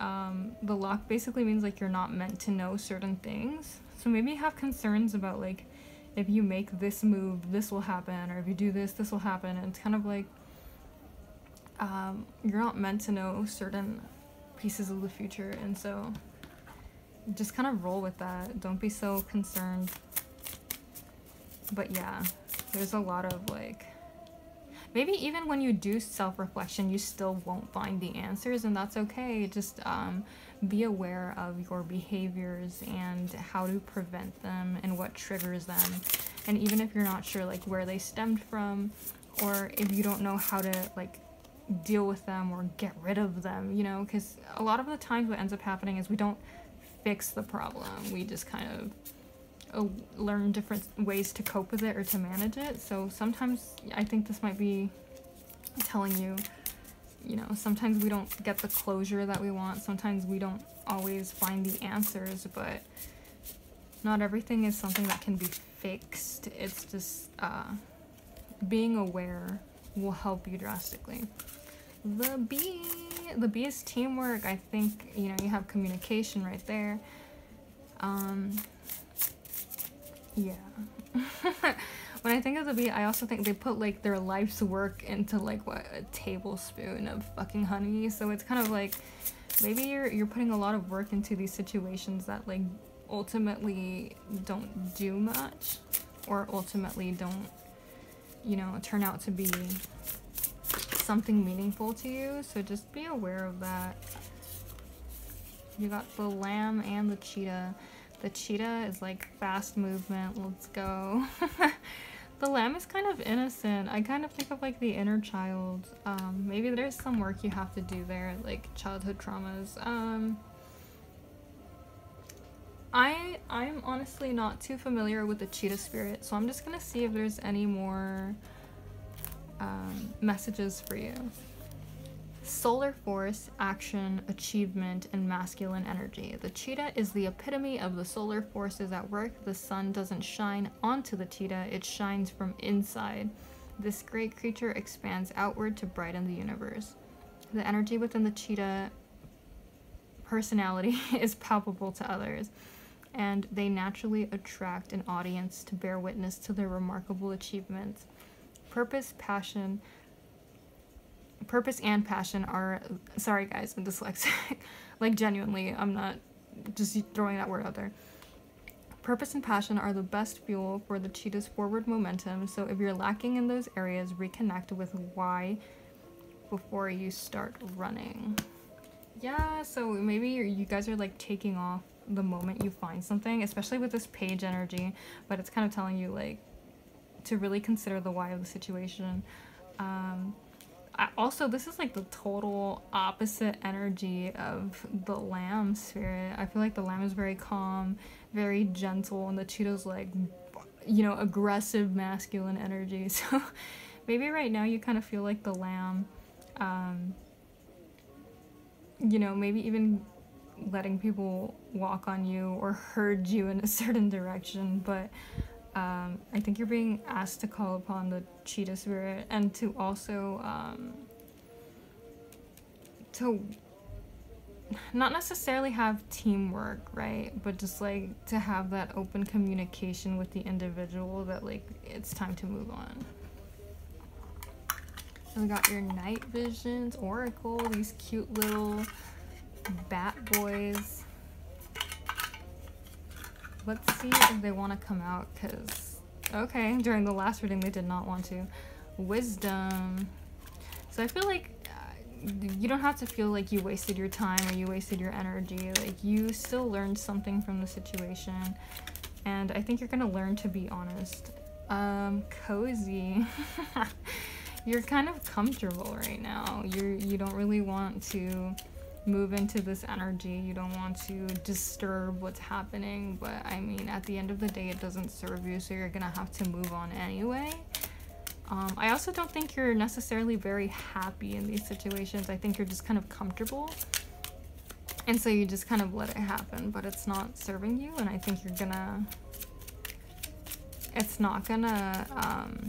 um, the lock basically means like you're not meant to know certain things. So maybe have concerns about like if you make this move, this will happen, or if you do this, this will happen. And it's kind of like um, you're not meant to know certain pieces of the future, and so just kind of roll with that. Don't be so concerned. But yeah, there's a lot of like maybe even when you do self-reflection you still won't find the answers and that's okay. Just um, be aware of your behaviors and how to prevent them and what triggers them. And even if you're not sure like where they stemmed from or if you don't know how to like deal with them or get rid of them you know because a lot of the times what ends up happening is we don't fix the problem. We just kind of learn different ways to cope with it or to manage it. So sometimes I think this might be telling you, you know, sometimes we don't get the closure that we want. Sometimes we don't always find the answers, but not everything is something that can be fixed. It's just uh, being aware will help you drastically. The bee, the bee is teamwork. I think, you know, you have communication right there. Um, yeah. when I think of the bee, I also think they put like their life's work into like what a tablespoon of fucking honey. So it's kind of like maybe you're you're putting a lot of work into these situations that like ultimately don't do much or ultimately don't you know turn out to be something meaningful to you. So just be aware of that. You got the lamb and the cheetah. The cheetah is like fast movement, let's go. the lamb is kind of innocent. I kind of think of like the inner child. Um, maybe there's some work you have to do there, like childhood traumas. Um, I I'm honestly not too familiar with the cheetah spirit, so I'm just gonna see if there's any more um, messages for you. Solar force, action, achievement, and masculine energy. The cheetah is the epitome of the solar forces at work. The sun doesn't shine onto the cheetah, it shines from inside. This great creature expands outward to brighten the universe. The energy within the cheetah personality is palpable to others, and they naturally attract an audience to bear witness to their remarkable achievements. Purpose, passion, purpose and passion are sorry guys i'm dyslexic. Like genuinely i'm not just throwing that word out there. Purpose and passion are the best fuel for the cheetah's forward momentum. So if you're lacking in those areas reconnect with why before you start running. Yeah so maybe you guys are like taking off the moment you find something especially with this page energy but it's kind of telling you like to really consider the why of the situation. Um, also this is like the total opposite energy of the lamb spirit. I feel like the lamb is very calm very gentle and the cheetah's like you know aggressive masculine energy. So maybe right now you kind of feel like the lamb um you know maybe even letting people walk on you or herd you in a certain direction but um, I think you're being asked to call upon the cheetah spirit and to also um, to not necessarily have teamwork, right? But just like to have that open communication with the individual that like it's time to move on. So we got your night visions, oracle, these cute little bat boys let's see if they want to come out because okay during the last reading they did not want to. Wisdom. So i feel like uh, you don't have to feel like you wasted your time or you wasted your energy. Like you still learned something from the situation. And i think you're gonna learn to be honest. Um cozy. You're kind of comfortable right now. You're you don't really want to move into this energy. You don't want to disturb what's happening, but I mean, at the end of the day, it doesn't serve you, so you're gonna have to move on anyway. Um, I also don't think you're necessarily very happy in these situations. I think you're just kind of comfortable. And so you just kind of let it happen, but it's not serving you, and I think you're gonna. It's not gonna. Um,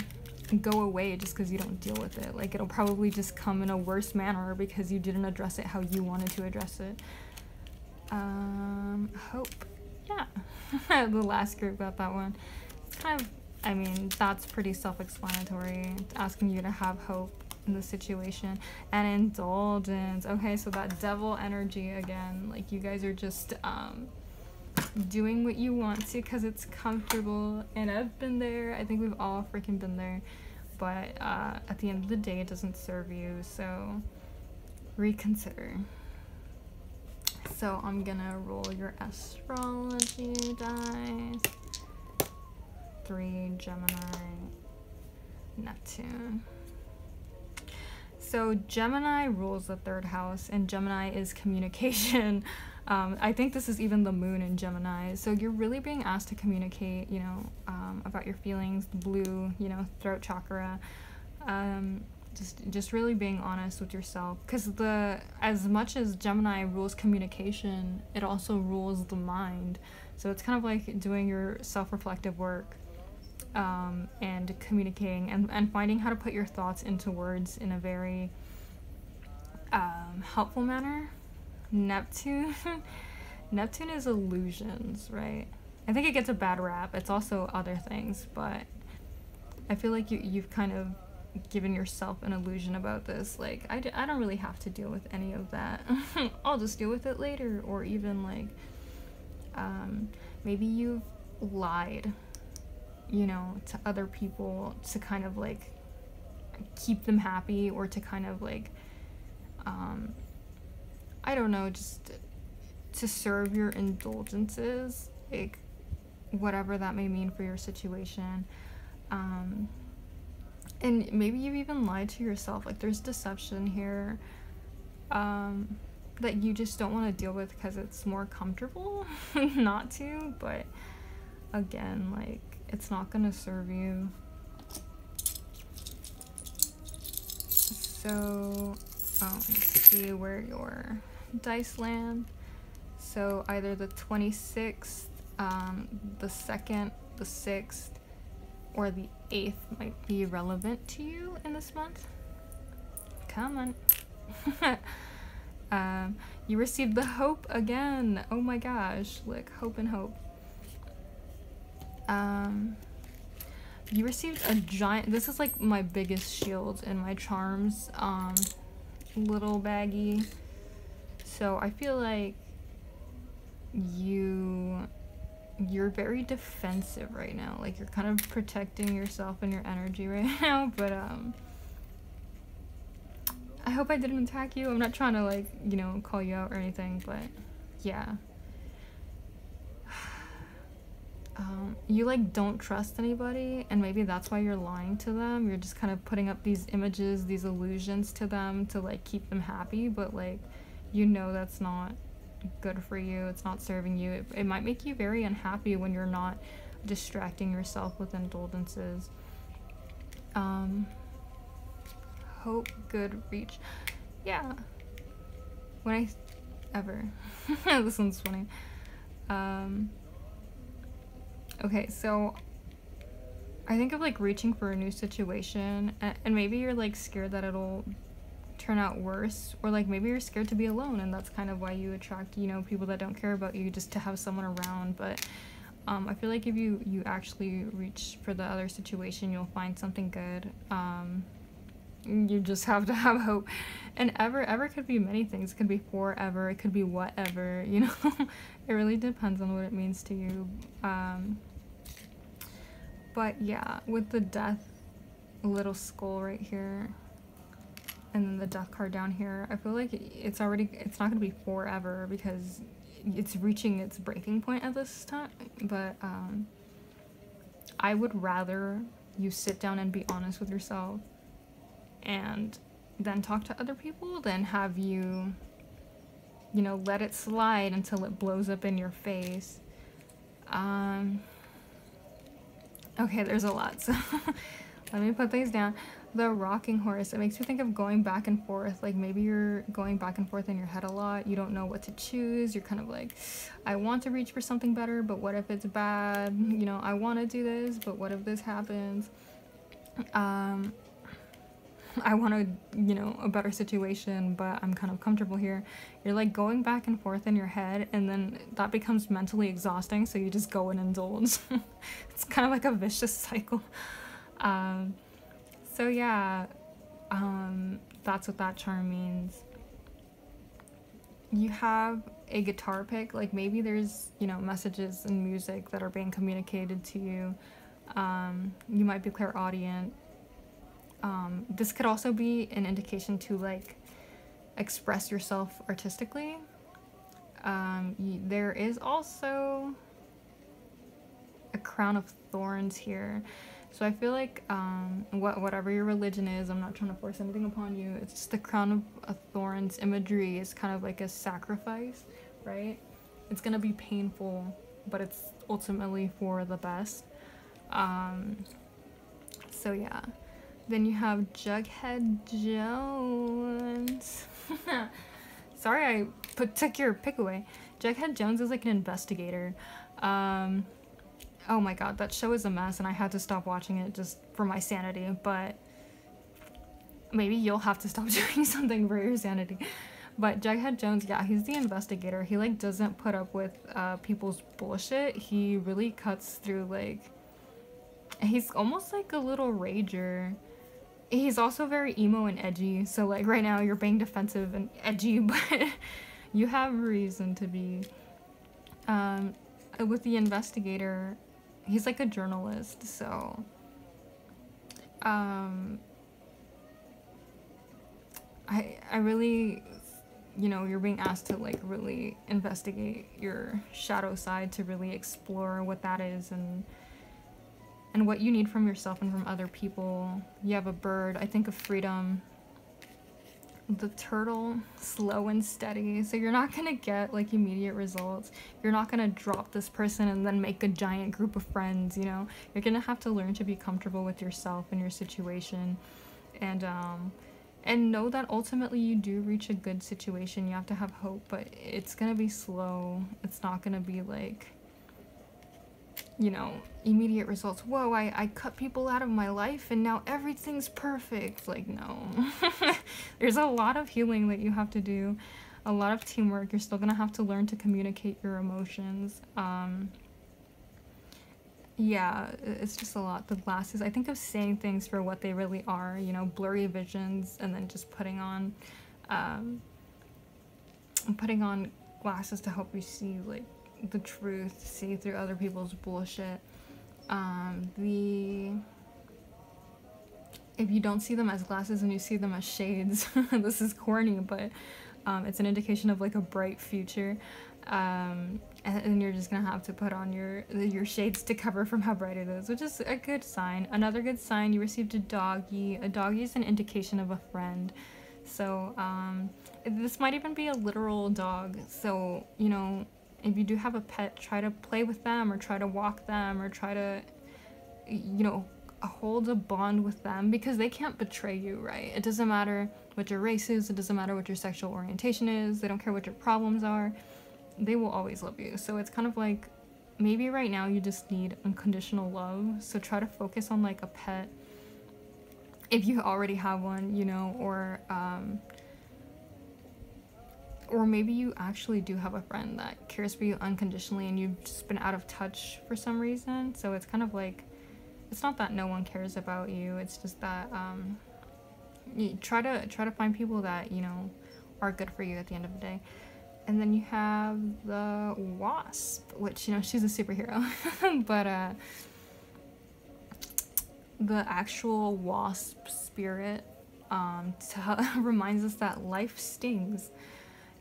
go away just because you don't deal with it. Like it'll probably just come in a worse manner because you didn't address it how you wanted to address it. Um, hope. Yeah, the last group got that one. It's kind of, I mean, that's pretty self-explanatory. Asking you to have hope in the situation and indulgence. Okay, so that devil energy again. Like you guys are just um doing what you want to because it's comfortable and I've been there. I think we've all freaking been there. But uh, at the end of the day, it doesn't serve you. So reconsider. So I'm gonna roll your astrology dice. Three Gemini, Neptune. So Gemini rules the third house, and Gemini is communication. Um, I think this is even the moon in Gemini. So you're really being asked to communicate, you know, um, about your feelings, the blue, you know, throat chakra. Um, just, just really being honest with yourself. Because the as much as Gemini rules communication, it also rules the mind. So it's kind of like doing your self-reflective work um, and communicating and, and finding how to put your thoughts into words in a very um, helpful manner Neptune. Neptune is illusions, right? I think it gets a bad rap. It's also other things, but I feel like you, you've kind of given yourself an illusion about this. Like, I d- I don't really have to deal with any of that. I'll just deal with it later. Or even, like, um, maybe you've lied, you know, to other people to kind of, like, keep them happy or to kind of, like, um, I don't know, just to serve your indulgences, like whatever that may mean for your situation. Um, and maybe you've even lied to yourself. Like there's deception here um, that you just don't want to deal with because it's more comfortable not to. But again, like it's not gonna serve you. So um, see where your dice land. So either the 26th, um, the 2nd, the 6th, or the 8th might be relevant to you in this month. Come on. um, you received the hope again. Oh my gosh, like hope and hope. Um, you received a giant, this is like my biggest shield in my charms, um, little baggie. So I feel like you you're very defensive right now. Like you're kind of protecting yourself and your energy right now, but um I hope I didn't attack you. I'm not trying to like, you know, call you out or anything, but yeah. Um, you like don't trust anybody and maybe that's why you're lying to them you're just kind of putting up these images these illusions to them to like keep them happy but like you know that's not good for you it's not serving you. It, it might make you very unhappy when you're not distracting yourself with indulgences. Um hope good reach. Yeah. When i ever. This one's funny. Um okay so i think of like reaching for a new situation and, and maybe you're like scared that it'll turn out worse or like maybe you're scared to be alone and that's kind of why you attract you know people that don't care about you just to have someone around. But um, i feel like if you you actually reach for the other situation you'll find something good. Um, you just have to have hope. And ever ever could be many things. It could be forever. It could be whatever you know? It really depends on what it means to you. Um, but yeah with the death little skull right here and then the death card down here i feel like it's already it's not to be forever because it's reaching its breaking point at this time but um i would rather you sit down and be honest with yourself and then talk to other people than have you you know let it slide until it blows up in your face. Um okay there's a lot so let me put these down the rocking horse it makes me think of going back and forth like maybe you're going back and forth in your head a lot you don't know what to choose you're kind of like i want to reach for something better but what if it's bad you know i want to do this but what if this happens? Um i want to you know a better situation but i'm kind of comfortable here. You're like going back and forth in your head and then that becomes mentally exhausting so you just go and indulge. It's kind of like a vicious cycle. Um so yeah, um, that's what that charm means. You have a guitar pick, like maybe there's, you know, messages and music that are being communicated to you. Um, you might be clairaudient. Um, this could also be an indication to like express yourself artistically. Um, there is also a crown of thorns here. So I feel like um, what whatever your religion is, I'm not trying to force anything upon you. It's just the crown of thorns imagery is kind of like a sacrifice, right? It's gonna be painful, but it's ultimately for the best. Um, so yeah. Then you have Jughead Jones. Sorry, I put took your pick away. Jughead Jones is like an investigator. Um, oh my god, that show is a mess and I had to stop watching it just for my sanity, but maybe you'll have to stop doing something for your sanity. But Jughead Jones, yeah, he's the investigator. He like doesn't put up with uh, people's bullshit. He really cuts through like he's almost like a little rager. He's also very emo and edgy. So like right now you're being defensive and edgy, but you have reason to be. Um, with the investigator, he's like a journalist, so um I I really you know, you're being asked to like really investigate your shadow side to really explore what that is and and what you need from yourself and from other people. You have a bird, I think of freedom the turtle slow and steady so you're not gonna get like immediate results you're not gonna drop this person and then make a giant group of friends you know you're gonna have to learn to be comfortable with yourself and your situation and um and know that ultimately you do reach a good situation. You have to have hope, but it's gonna be slow. It's not gonna be like, you know, immediate results. Whoa, I, I cut people out of my life and now everything's perfect. Like, no. There's a lot of healing that you have to do, a lot of teamwork. You're still gonna have to learn to communicate your emotions. Um, yeah, it's just a lot. The glasses, I think of saying things for what they really are, you know, blurry visions, and then just putting on, um, putting on glasses to help you see, like, the truth, see through other people's bullshit. Um, the, if you don't see them as glasses and you see them as shades, this is corny, but um, it's an indication of, like, a bright future. Um, and you're just gonna have to put on your your shades to cover from how bright it is, which is a good sign. Another good sign you received a doggy. A doggy is an indication of a friend. So um, this might even be a literal dog. So you know, if you do have a pet, try to play with them or try to walk them or try to, you know, hold a bond with them because they can't betray you, right? It doesn't matter what your race is. It doesn't matter what your sexual orientation is. They don't care what your problems are they will always love you. So it's kind of like maybe right now you just need unconditional love. So try to focus on like a pet if you already have one, you know, or um or maybe you actually do have a friend that cares for you unconditionally and you've just been out of touch for some reason. So it's kind of like it's not that no one cares about you. It's just that um you try to try to find people that, you know, are good for you at the end of the day. And then you have the Wasp, which, you know, she's a superhero. but uh, the actual Wasp spirit um, reminds us that life stings.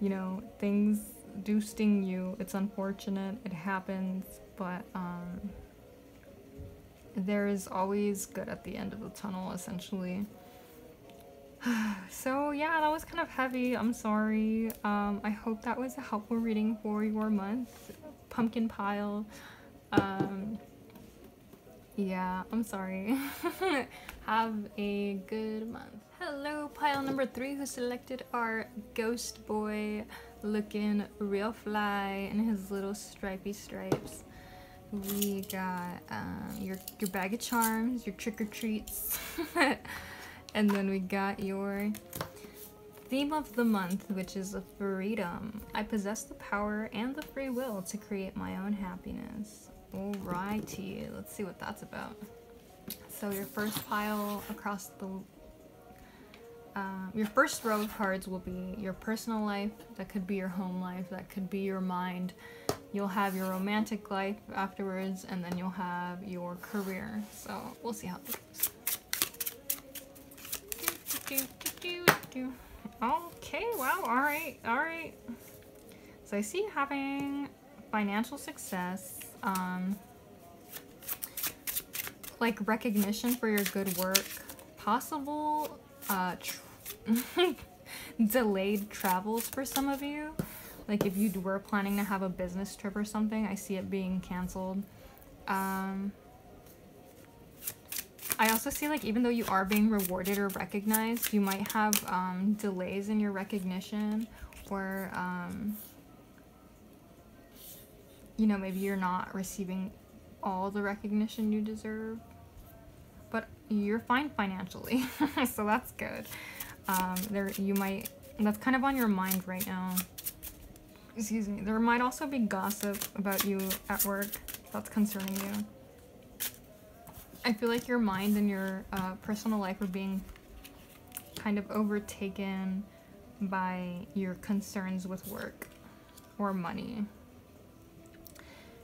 You know, things do sting you. It's unfortunate. It happens. But um, there is always good at the end of the tunnel, essentially. so yeah, that was kind of heavy. I'm sorry. Um, I hope that was a helpful reading for your month. Pumpkin pile. Um, yeah, I'm sorry. Have a good month. Hello, pile number three who selected our ghost boy looking real fly in his little stripy stripes. We got um, your, your bag of charms, your trick-or-treats. And then we got your theme of the month, which is freedom. I possess the power and the free will to create my own happiness. Alrighty, let's see what that's about. So your first pile across the um, your first row of cards will be your personal life, that could be your home life, that could be your mind. You'll have your romantic life afterwards, and then you'll have your career. So we'll see how this goes. Okay, wow, alright, alright. So I see having financial success, um, like recognition for your good work, possible uh, delayed travels for some of you. Like if you were planning to have a business trip or something, I see it being canceled. Um, I also see like even though you are being rewarded or recognized, you might have um, delays in your recognition or um, you know maybe you're not receiving all the recognition you deserve but you're fine financially so that's good um, there you might that's kind of on your mind right now. Excuse me. There might also be gossip about you at work that's concerning you. I feel like your mind and your uh, personal life are being kind of overtaken by your concerns with work or money.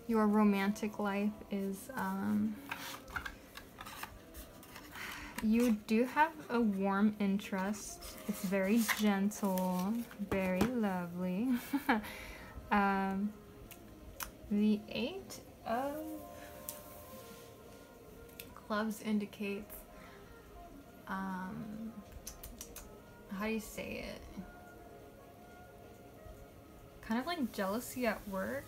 Your romantic life is, um, you do have a warm interest. It's very gentle, very lovely. um, the Eight of clubs indicates um how do you say it kind of like jealousy at work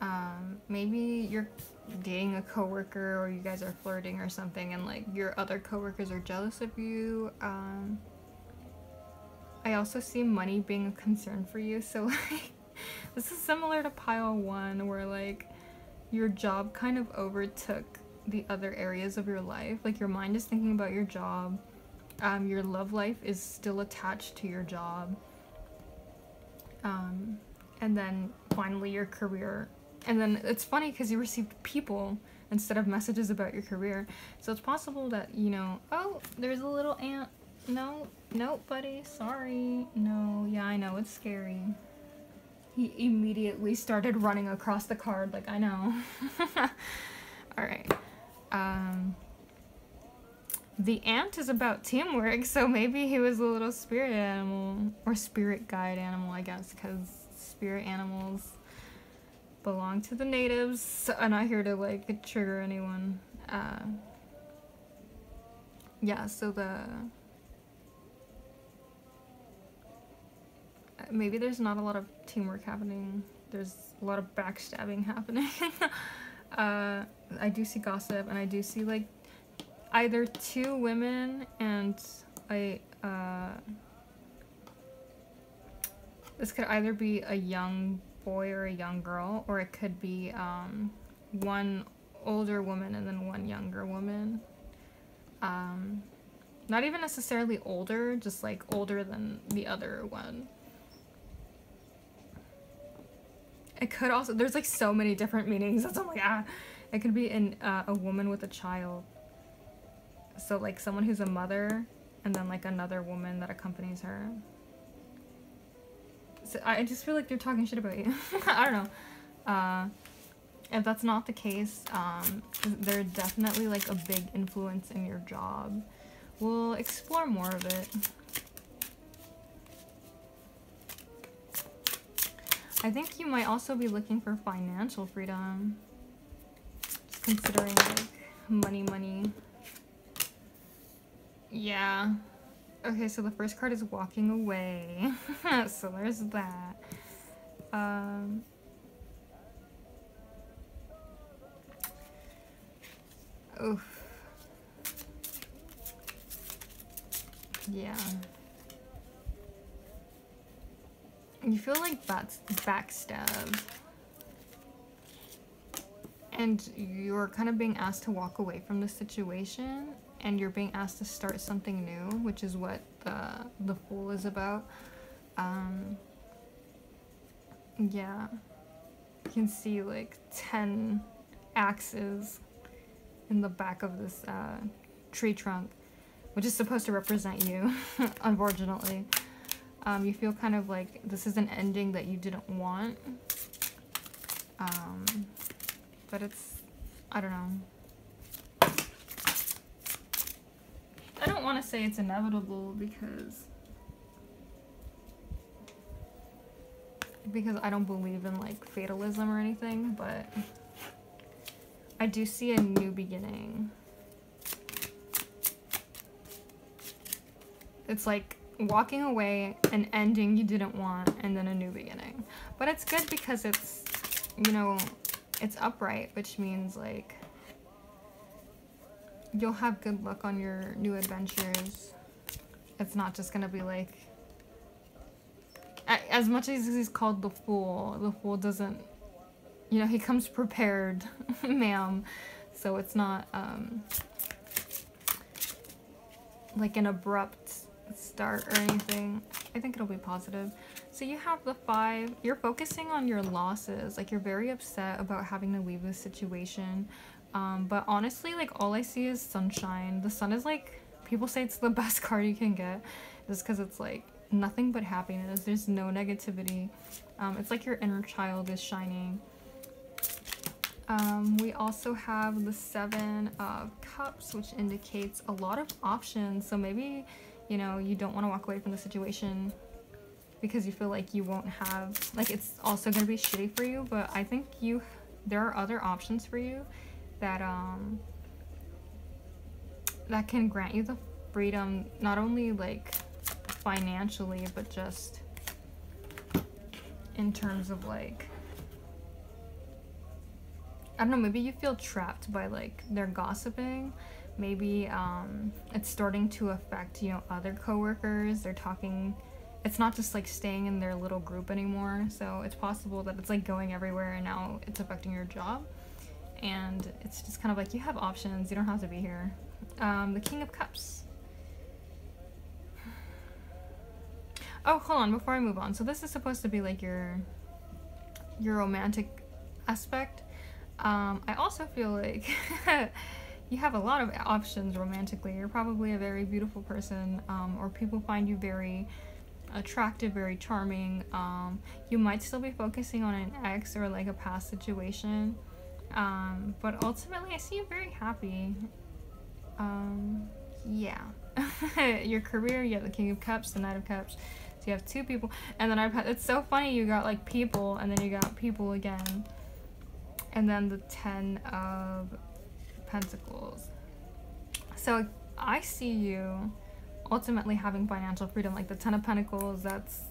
um maybe you're dating a coworker or you guys are flirting or something and like your other coworkers are jealous of you. Um, I also see money being a concern for you. So like this is similar to pile one where like your job kind of overtook the other areas of your life. Like your mind is thinking about your job. Um, your love life is still attached to your job. Um, and then finally your career. And then it's funny because you received people instead of messages about your career. So it's possible that, you know, oh, there's a little ant. No, no, buddy, sorry. No, yeah, I know, it's scary. He immediately started running across the card, like, I know. Alright. Um, the ant is about teamwork, so maybe he was a little spirit animal, or spirit guide animal, I guess, because spirit animals belong to the natives. I'm not here to, like, trigger anyone. Uh, yeah, so the... Maybe there's not a lot of teamwork happening. There's a lot of backstabbing happening. uh, I do see gossip, and I do see, like, either two women and I. uh, this could either be a young boy or a young girl or it could be um, one older woman and then one younger woman. Um, not even necessarily older just like older than the other one. It could also there's like so many different meanings. That's all like ah. It could be in uh, a woman with a child. So like someone who's a mother and then like another woman that accompanies her. I just feel like they're talking shit about you. I don't know. Uh, if that's not the case, um, they're definitely like a big influence in your job. We'll explore more of it. I think you might also be looking for financial freedom. Just considering like money, money. Yeah. Okay, so the first card is walking away. so there's that. Um, oof. Yeah. You feel like that's backstab. And you're kind of being asked to walk away from the situation and you're being asked to start something new, which is what the the fool is about. Um, yeah, you can see like ten axes in the back of this uh, tree trunk, which is supposed to represent you, unfortunately. Um, you feel kind of like this is an ending that you didn't want. Um, but it's, I don't know. I don't want to say it's inevitable because because I don't believe in like fatalism or anything, but I do see a new beginning. It's like walking away, an ending you didn't want, and then a new beginning. But it's good because it's, you know, it's upright, which means like you'll have good luck on your new adventures. It's not just gonna be like as much as he's called the fool, the fool doesn't you know, he comes prepared, ma'am. So it's not um like an abrupt start or anything. I think it'll be positive. So you have the five, you're focusing on your losses. Like you're very upset about having to leave this situation. Um, but honestly, like all I see is sunshine. The sun is like, people say it's the best card you can get just because it's like nothing but happiness. There's no negativity. Um, it's like your inner child is shining. Um, we also have the Seven of Cups, which indicates a lot of options. So maybe, you know, you don't want to walk away from the situation because you feel like you won't have, like it's also going to be shitty for you. But I think you, there are other options for you that um that can grant you the freedom not only like financially but just in terms of like I don't know, maybe you feel trapped by like their gossiping. Maybe um, it's starting to affect, you know, other coworkers. They're talking it's not just like staying in their little group anymore. So it's possible that it's like going everywhere and now it's affecting your job. And it's just kind of like you have options, you don't have to be here. Um, the King of Cups. Oh, hold on, before I move on. So this is supposed to be like your your romantic aspect. Um, I also feel like you have a lot of options romantically. You're probably a very beautiful person, um, or people find you very attractive, very charming. Um, you might still be focusing on an ex or like a past situation, um, but ultimately, I see you very happy. Um, yeah. Your career, you have the King of Cups, the Knight of Cups. So you have two people, and then I've had. It's so funny. You got like people, and then you got people again, and then the Ten of Pentacles. So I see you ultimately having financial freedom. Like the Ten of Pentacles, that's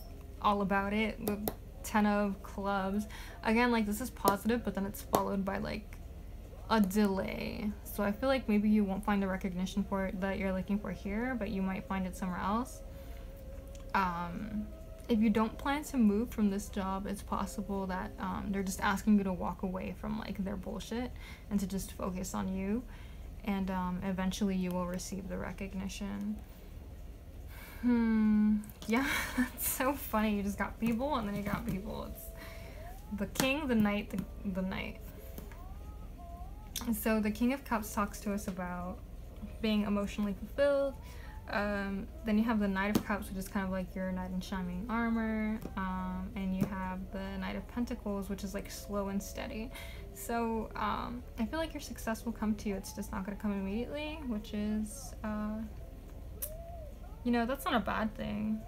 all about it. The Ten of Clubs, again, like this is positive, but then it's followed by like a delay. So I feel like maybe you won't find the recognition for it that you're looking for here, but you might find it somewhere else. Um, if you don't plan to move from this job, it's possible that um, they're just asking you to walk away from like their bullshit and to just focus on you. And um, eventually you will receive the recognition. Hmm. Yeah, that's so funny. You just got people and then you got people. It's the king, the knight, the, the knight. So the King of Cups talks to us about being emotionally fulfilled. Um, then you have the Knight of Cups, which is kind of like your knight in shining armor. Um, and you have the Knight of Pentacles, which is like slow and steady. So um, I feel like your success will come to you. It's just not going to come immediately, which is uh, you know, that's not a bad thing.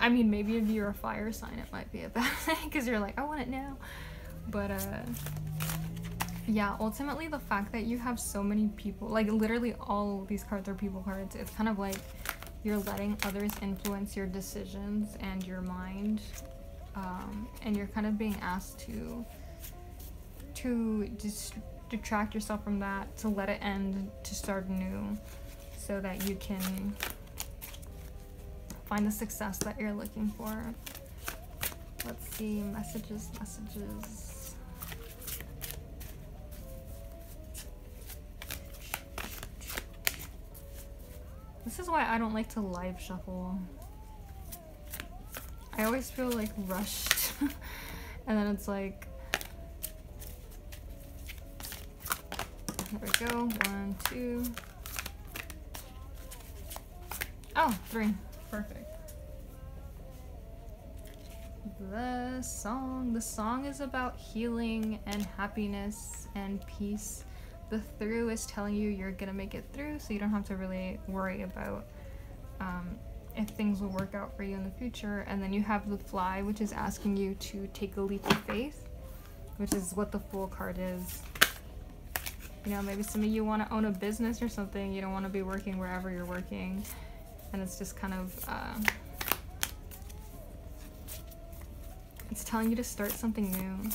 I mean, maybe if you're a fire sign, it might be a bad thing because you're like, I want it now. But, uh, yeah, ultimately, the fact that you have so many people, like, literally all these cards are people cards, it's kind of like you're letting others influence your decisions and your mind. Um, and you're kind of being asked to, to just detract yourself from that, to let it end, to start new so that you can find the success that you're looking for. Let's see, messages, messages. This is why I don't like to live shuffle. I always feel like rushed. and then it's like, here we go, one, two, Oh, three. Perfect. The song. The song is about healing and happiness and peace. The through is telling you you're gonna make it through, so you don't have to really worry about um, if things will work out for you in the future. And then you have the fly, which is asking you to take a leap of faith, which is what the fool card is. You know, maybe some of you want to own a business or something. You don't want to be working wherever you're working and it's just kind of uh, it's telling you to start something new.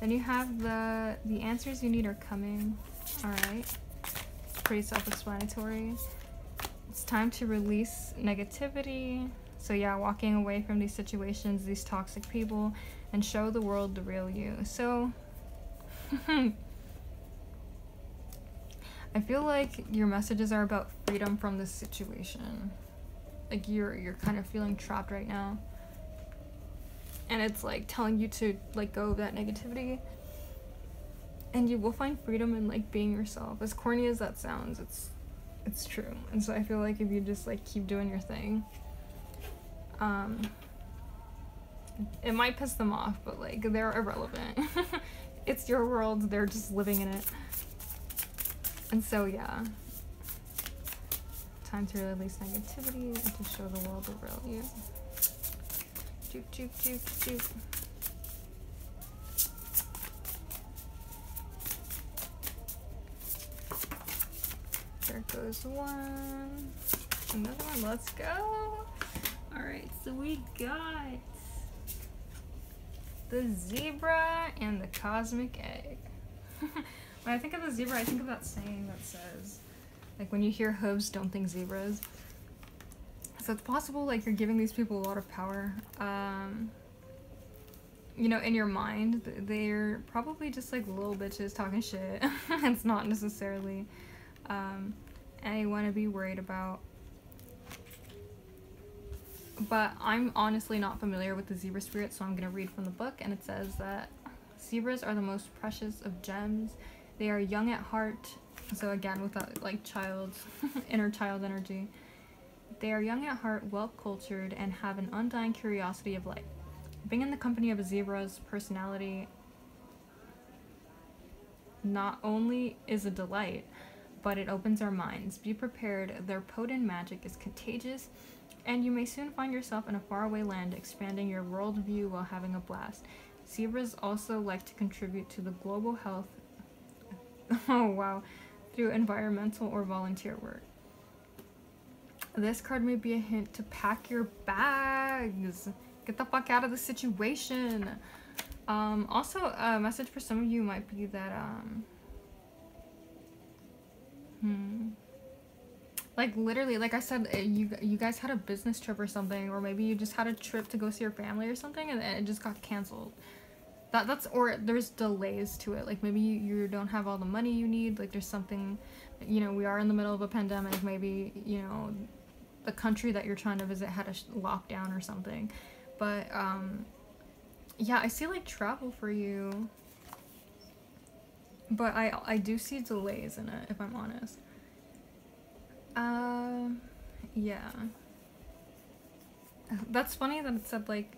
Then you have the the answers you need are coming. All right. It's pretty self-explanatory. It's time to release negativity. So yeah walking away from these situations these toxic people and show the world the real you. So I feel like your messages are about freedom from this situation. Like you're you're kind of feeling trapped right now. And it's like telling you to like go of that negativity. And you will find freedom in like being yourself. As corny as that sounds, it's it's true. And so I feel like if you just like keep doing your thing, um it might piss them off, but like they're irrelevant. it's your world, they're just living in it. And so, yeah. Time to release negativity and to show the world the real you. Juke, juke, juke, juke. There goes one. Another one. Let's go. Alright, so we got the zebra and the cosmic egg. when I think of the zebra, I think of that saying that says, like, when you hear hooves, don't think zebras. So it's possible, like, you're giving these people a lot of power. Um, you know, in your mind, they're probably just like little bitches talking shit. it's not necessarily um, anyone to be worried about. But I'm honestly not familiar with the zebra spirit, so I'm gonna read from the book, and it says that zebras are the most precious of gems. They are young at heart, so again, without like child, inner child energy. They are young at heart, well cultured, and have an undying curiosity of life. Being in the company of a zebra's personality not only is a delight, but it opens our minds. Be prepared, their potent magic is contagious and you may soon find yourself in a faraway land expanding your worldview while having a blast. Zebras also like to contribute to the global health oh wow through environmental or volunteer work. This card may be a hint to pack your bags. Get the fuck out of the situation. Um, also, a message for some of you might be that, um, hmm, like literally like i said eh, you you guys had a business trip or something or maybe you just had a trip to go see your family or something and it just got canceled that that's or there's delays to it. Like maybe you, you don't have all the money you need. Like there's something you know we are in the middle of a pandemic. Maybe you know the country that you're trying to visit had a lockdown or something. But um yeah i see like travel for you. But i i do see delays in it if i'm honest. Uh, yeah. That's funny that it said like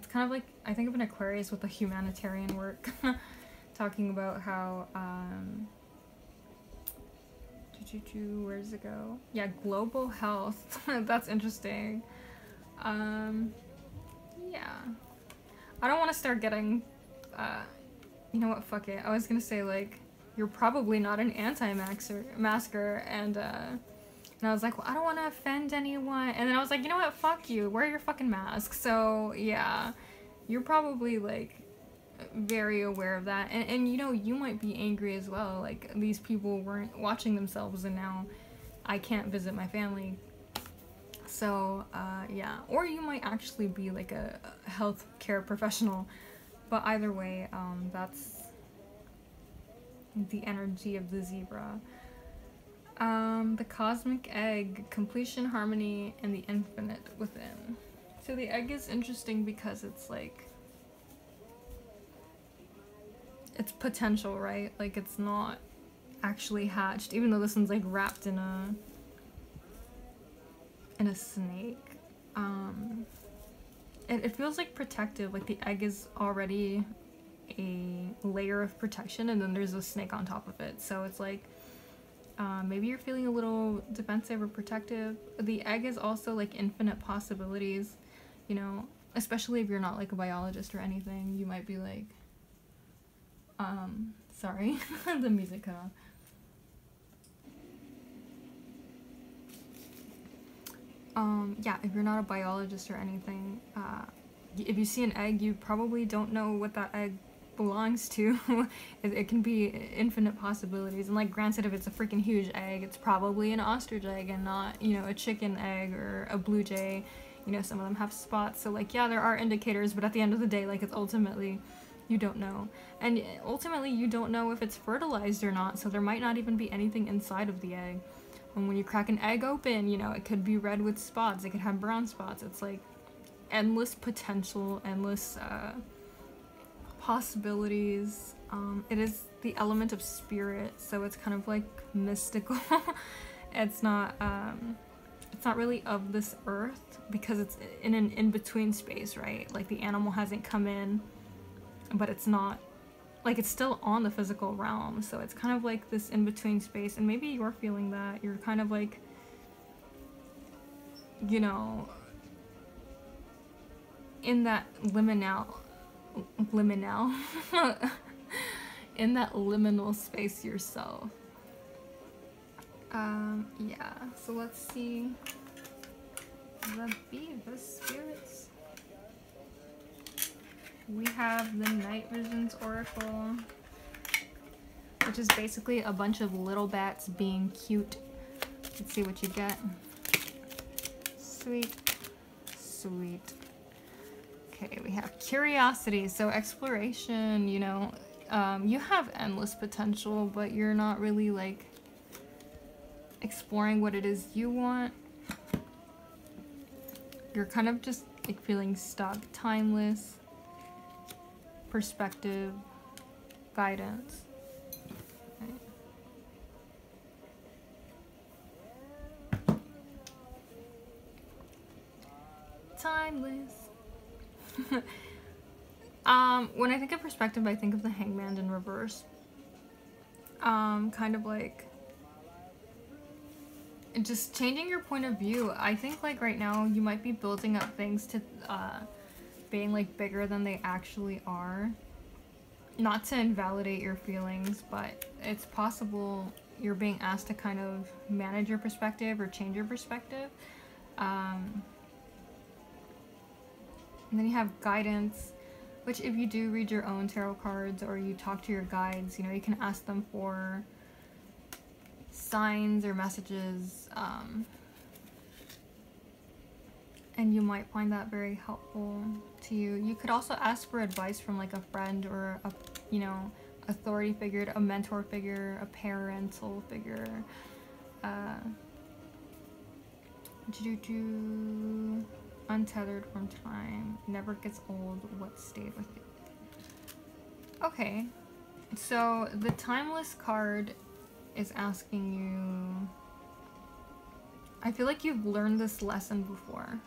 it's kind of like I think of an Aquarius with the humanitarian work talking about how um where does it go? Yeah, global health. That's interesting. Um yeah. I don't want to start getting uh you know what, fuck it. I was gonna say like you're probably not an anti-masker and uh and I was like, well, I don't want to offend anyone. And then I was like, you know what? Fuck you. Wear your fucking mask. So, yeah. You're probably, like, very aware of that. And, and, you know, you might be angry as well. Like, these people weren't watching themselves and now I can't visit my family. So, uh, yeah. Or you might actually be, like, a, health care professional. But either way, um, that's the energy of the zebra. Um, the cosmic egg, completion, harmony, and the infinite within. So the egg is interesting because it's like it's potential, right? Like it's not actually hatched, even though this one's like wrapped in a in a snake. Um, it, it feels like protective, like the egg is already a layer of protection and then there's a snake on top of it. So it's like um, maybe you're feeling a little defensive or protective. The egg is also like infinite possibilities, you know, especially if you're not like a biologist or anything. You might be like, um, sorry, the music cut off. Um, yeah, if you're not a biologist or anything, uh, if you see an egg, you probably don't know what that egg belongs to. it, it, can be infinite possibilities. And like, granted, if it's a freaking huge egg, it's probably an ostrich egg and not, you know, a chicken egg or a blue jay. You know, some of them have spots. So like, yeah, there are indicators, but at the end of the day, like, it's ultimately you don't know. And ultimately, you don't know if it's fertilized or not. So there might not even be anything inside of the egg. And when you crack an egg open, you know, it could be red with spots. It could have brown spots. It's like endless potential, endless, uh, possibilities. Um, it is the element of spirit, so it's kind of like mystical. it's not um, it's not really of this earth because it's in an in-between space, right? Like the animal hasn't come in, but it's not like it's still on the physical realm. So it's kind of like this in-between space, and maybe you're feeling that. You're kind of like you know in that liminal liminal in that liminal space yourself um yeah so let's see the Viva spirits we have the Night Visions Oracle, which is basically a bunch of little bats being cute. Let's see what you get. Sweet, sweet. Okay, we have curiosity, so exploration, you know, um, you have endless potential, but you're not really like exploring what it is you want. You're kind of just like feeling stuck, timeless, perspective, guidance. Timeless. um, when I think of perspective, I think of the hangman in reverse. Um, kind of like just changing your point of view. I think like right now you might be building up things to uh, being like bigger than they actually are. Not to invalidate your feelings, but it's possible you're being asked to kind of manage your perspective or change your perspective. Um, and then you have guidance, which if you do read your own tarot cards or you talk to your guides, you know, you can ask them for signs or messages. Um, and you might find that very helpful to you. You could also ask for advice from like a friend or a, you know, authority figure, a mentor figure, a parental figure. Uh, do do untethered from time, never gets old, what stayed with you? Okay, so the timeless card is asking you. I feel like you've learned this lesson before.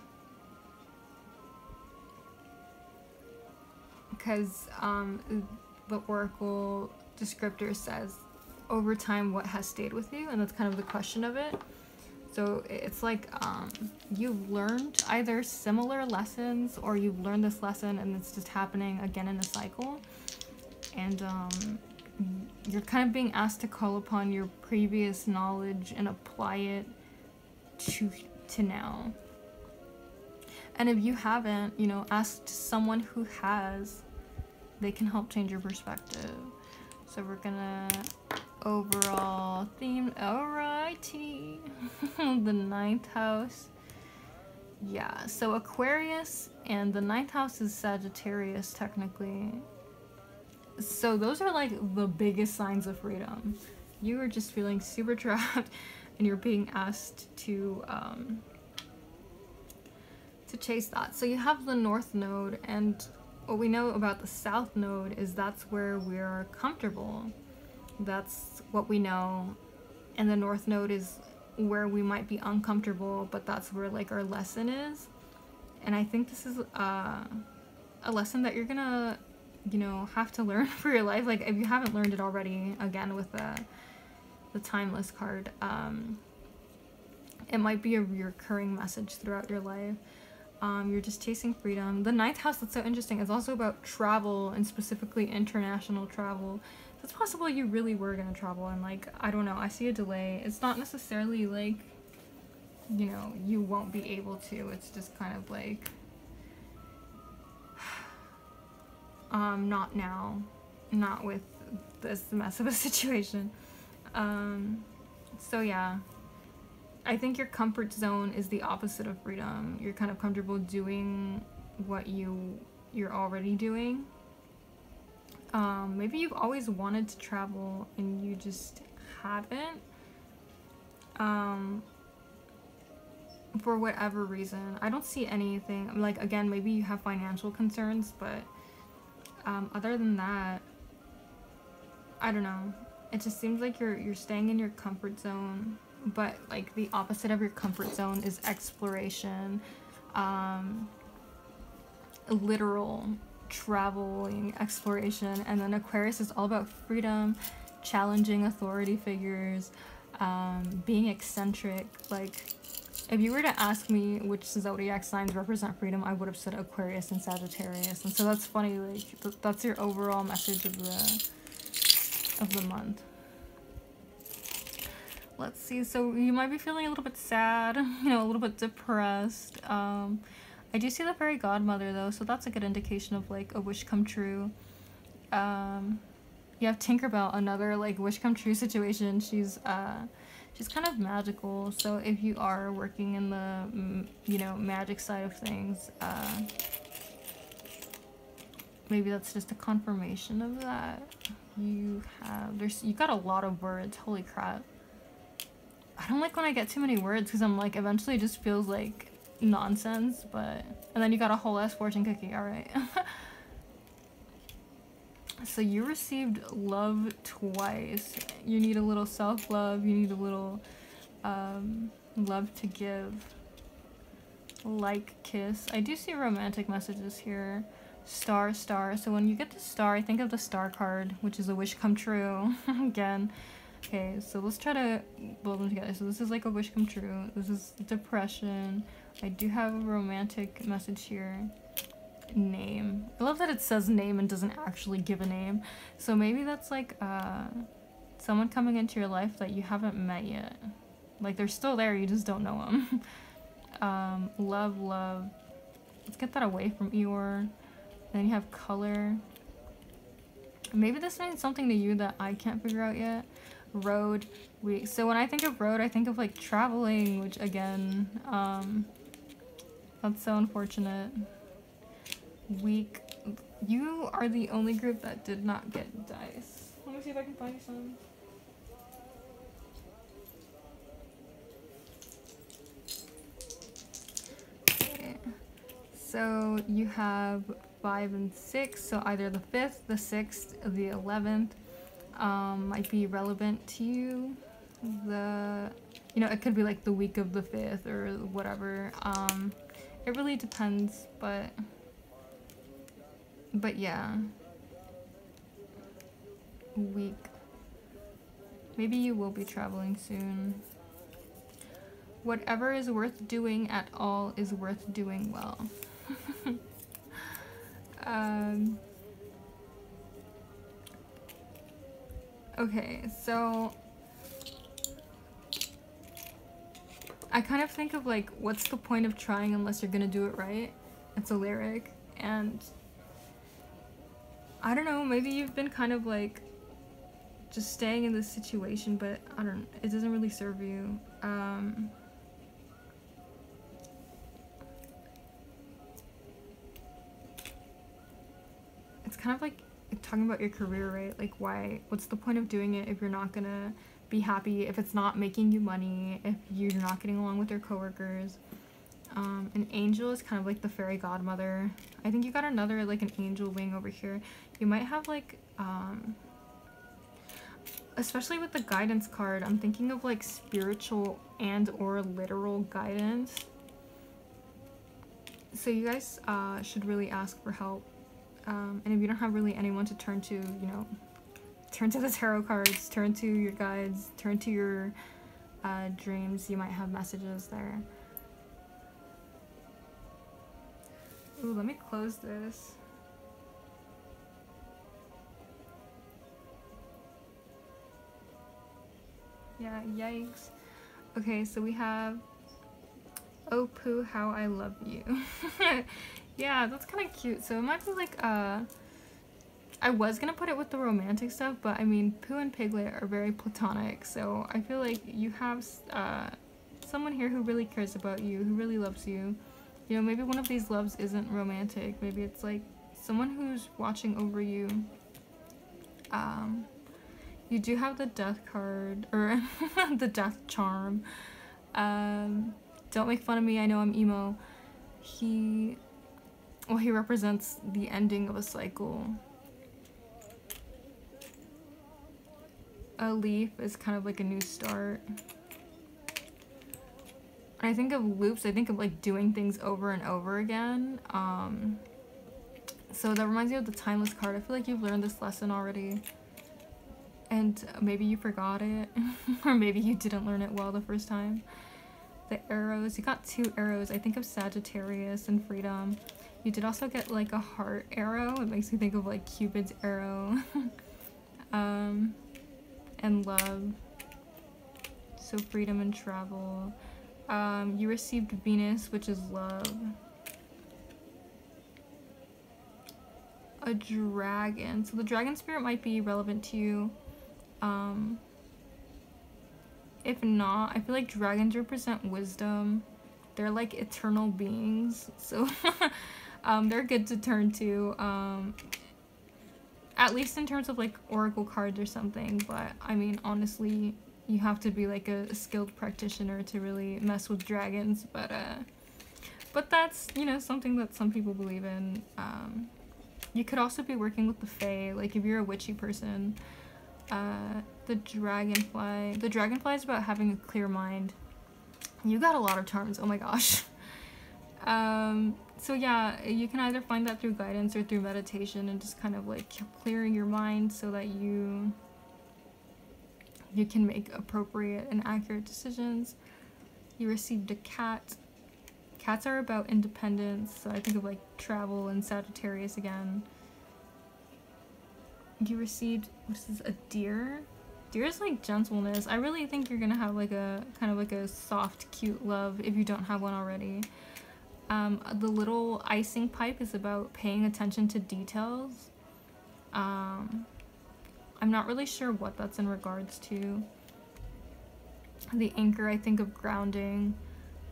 Because um, the Oracle descriptor says, over time, what has stayed with you? And that's kind of the question of it. So it's like um, you've learned either similar lessons or you've learned this lesson and it's just happening again in a cycle. And um, you're kind of being asked to call upon your previous knowledge and apply it to, to now. And if you haven't, you know, ask someone who has. They can help change your perspective. So we're gonna overall theme. Alrighty. the ninth house. Yeah, so Aquarius and the ninth house is Sagittarius technically. So those are like the biggest signs of freedom. You are just feeling super trapped and you're being asked to um, to chase that. So you have the north node and what we know about the south node is that's where we're comfortable that's what we know. And the north node is where we might be uncomfortable, but that's where like our lesson is. And I think this is uh, a lesson that you're gonna, you know, have to learn for your life. Like if you haven't learned it already, again with the the timeless card, um, it might be a recurring message throughout your life. Um, you're just chasing freedom. The ninth house that's so interesting is also about travel and specifically international travel it's possible you really were gonna travel and like I don't know I see a delay. It's not necessarily like you know you won't be able to. It's just kind of like um not now. Not with this mess of a situation. Um so yeah. I think your comfort zone is the opposite of freedom. You're kind of comfortable doing what you you're already doing um, maybe you've always wanted to travel and you just haven't. Um, for whatever reason. I don't see anything. Like, again, maybe you have financial concerns, but um, other than that, I don't know. It just seems like you're you're staying in your comfort zone, but like the opposite of your comfort zone is exploration, um, literal traveling, exploration, and then Aquarius is all about freedom, challenging authority figures, um, being eccentric. Like, if you were to ask me which zodiac signs represent freedom, I would have said Aquarius and Sagittarius. And so that's funny. Like, th that's your overall message of the of the month. Let's see. So you might be feeling a little bit sad, you know, a little bit depressed. Um, I do see the fairy godmother though, so that's a good indication of like a wish come true. Um, you have Tinkerbell, another like wish come true situation. She's uh, she's kind of magical, so if you are working in the you know magic side of things, uh, maybe that's just a confirmation of that. You have there's you got a lot of words. Holy crap. I don't like when I get too many words because I'm like eventually it just feels like nonsense, but and then you got a whole ass fortune cookie. All right. so you received love twice. You need a little self-love. You need a little um, love to give. Like kiss. I do see romantic messages here. Star, star. So when you get the star, I think of the star card, which is a wish come true. Again. Okay, so let's try to build them together. So this is like a wish come true. This is depression. I do have a romantic message here. Name. I love that it says name and doesn't actually give a name. So maybe that's like uh, someone coming into your life that you haven't met yet. Like they're still there, you just don't know them. um, love, love. Let's get that away from Eeyore. Then you have color. Maybe this means something to you that I can't figure out yet. Road. We so when I think of road, I think of like traveling, which again, um, that's so unfortunate. Week. You are the only group that did not get dice. Let me see if I can find some. Okay. So you have five and six, so either the fifth, the sixth, the eleventh um, might be relevant to you. The, you know, it could be like the week of the fifth or whatever. Um, it really depends, but but yeah. Week. Maybe you will be traveling soon. Whatever is worth doing at all is worth doing well. um, okay, so I kind of think of like, what's the point of trying unless you're gonna do it right? It's a lyric, and I don't know, maybe you've been kind of like just staying in this situation, but I don't, it doesn't really serve you. Um, it's kind of like talking about your career, right? Like, why, what's the point of doing it if you're not gonna be happy if it's not making you money, if you're not getting along with your coworkers. Um, an angel is kind of like the fairy godmother. I think you got another like an angel wing over here. You might have like, um, especially with the guidance card, I'm thinking of like spiritual and or literal guidance. So you guys uh, should really ask for help. Um, and if you don't have really anyone to turn to, you know, turn to the tarot cards, turn to your guides, turn to your uh, dreams. You might have messages there. Ooh, let me close this. Yeah, yikes. Okay, so we have Oh Pooh, How I Love You. yeah, that's kind of cute. So it might be like, uh, I was gonna put it with the romantic stuff, but I mean, Pooh and Piglet are very platonic, so I feel like you have uh, someone here who really cares about you, who really loves you. You know, maybe one of these loves isn't romantic. Maybe it's like someone who's watching over you. Um, you do have the death card, or the death charm. Um, don't make fun of me, I know I'm emo. He, well, he represents the ending of a cycle. A leaf is kind of like a new start. I think of loops, I think of like doing things over and over again. Um, so that reminds me of the timeless card. I feel like you've learned this lesson already. And maybe you forgot it. or maybe you didn't learn it well the first time. The arrows, you got two arrows. I think of Sagittarius and freedom. You did also get like a heart arrow. It makes me think of like Cupid's arrow. um, and love. So freedom and travel. Um, you received Venus, which is love. A dragon. So the dragon spirit might be relevant to you. Um, if not, I feel like dragons represent wisdom. They're like eternal beings. So um, they're good to turn to. Um, at least in terms of like oracle cards or something. But I mean, honestly, you have to be like a, skilled practitioner to really mess with dragons. But uh, but that's you know something that some people believe in. Um, you could also be working with the fae, like if you're a witchy person. Uh, the dragonfly. The dragonfly is about having a clear mind. You got a lot of charms. Oh my gosh. um, so yeah, you can either find that through guidance or through meditation and just kind of like clearing your mind so that you you can make appropriate and accurate decisions. You received a cat. Cats are about independence, so I think of like travel and Sagittarius again. You received, what is this, a deer? Deer is like gentleness. I really think you're gonna have like a, kind of like a soft, cute love if you don't have one already. Um, the little icing pipe is about paying attention to details. Um, I'm not really sure what that's in regards to. The anchor, I think of grounding.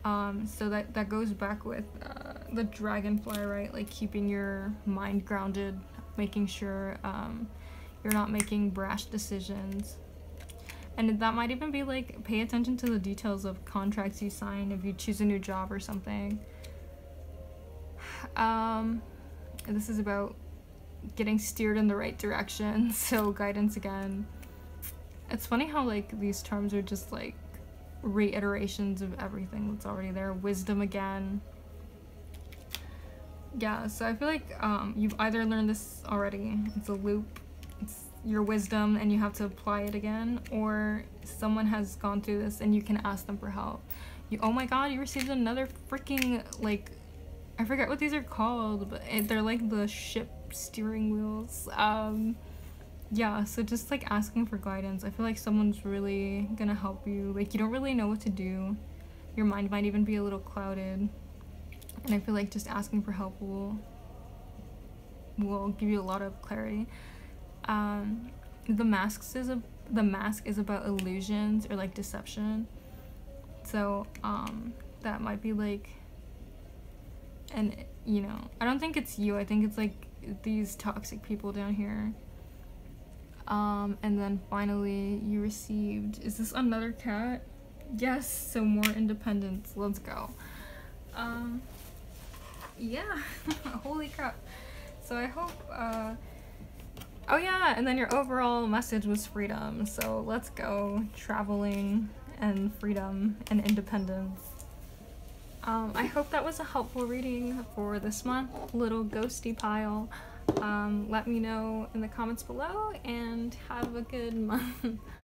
Um, so that, that goes back with uh, the dragonfly, right? Like keeping your mind grounded, making sure um, you're not making brash decisions. And that might even be like pay attention to the details of contracts you sign if you choose a new job or something. Um, this is about getting steered in the right direction, so guidance again. It's funny how like these terms are just like reiterations of everything that's already there. Wisdom again. Yeah, so I feel like um, you've either learned this already, it's a loop, it's your wisdom and you have to apply it again, or someone has gone through this and you can ask them for help. You, oh my god, you received another freaking, like, I forget what these are called, but they're like the ship steering wheels. Um, yeah, so just like asking for guidance. I feel like someone's really gonna help you. Like you don't really know what to do. Your mind might even be a little clouded. And I feel like just asking for help will will give you a lot of clarity. Um, the masks is a the mask is about illusions or like deception. So um, that might be like and you know, I don't think it's you. I think it's like these toxic people down here. Um, and then finally you received, is this another cat? Yes, so more independence, let's go. Um, yeah, holy crap. So I hope, uh, oh yeah, and then your overall message was freedom, so let's go, traveling and freedom and independence. Um, I hope that was a helpful reading for this month, little ghosty pile. Um, let me know in the comments below and have a good month.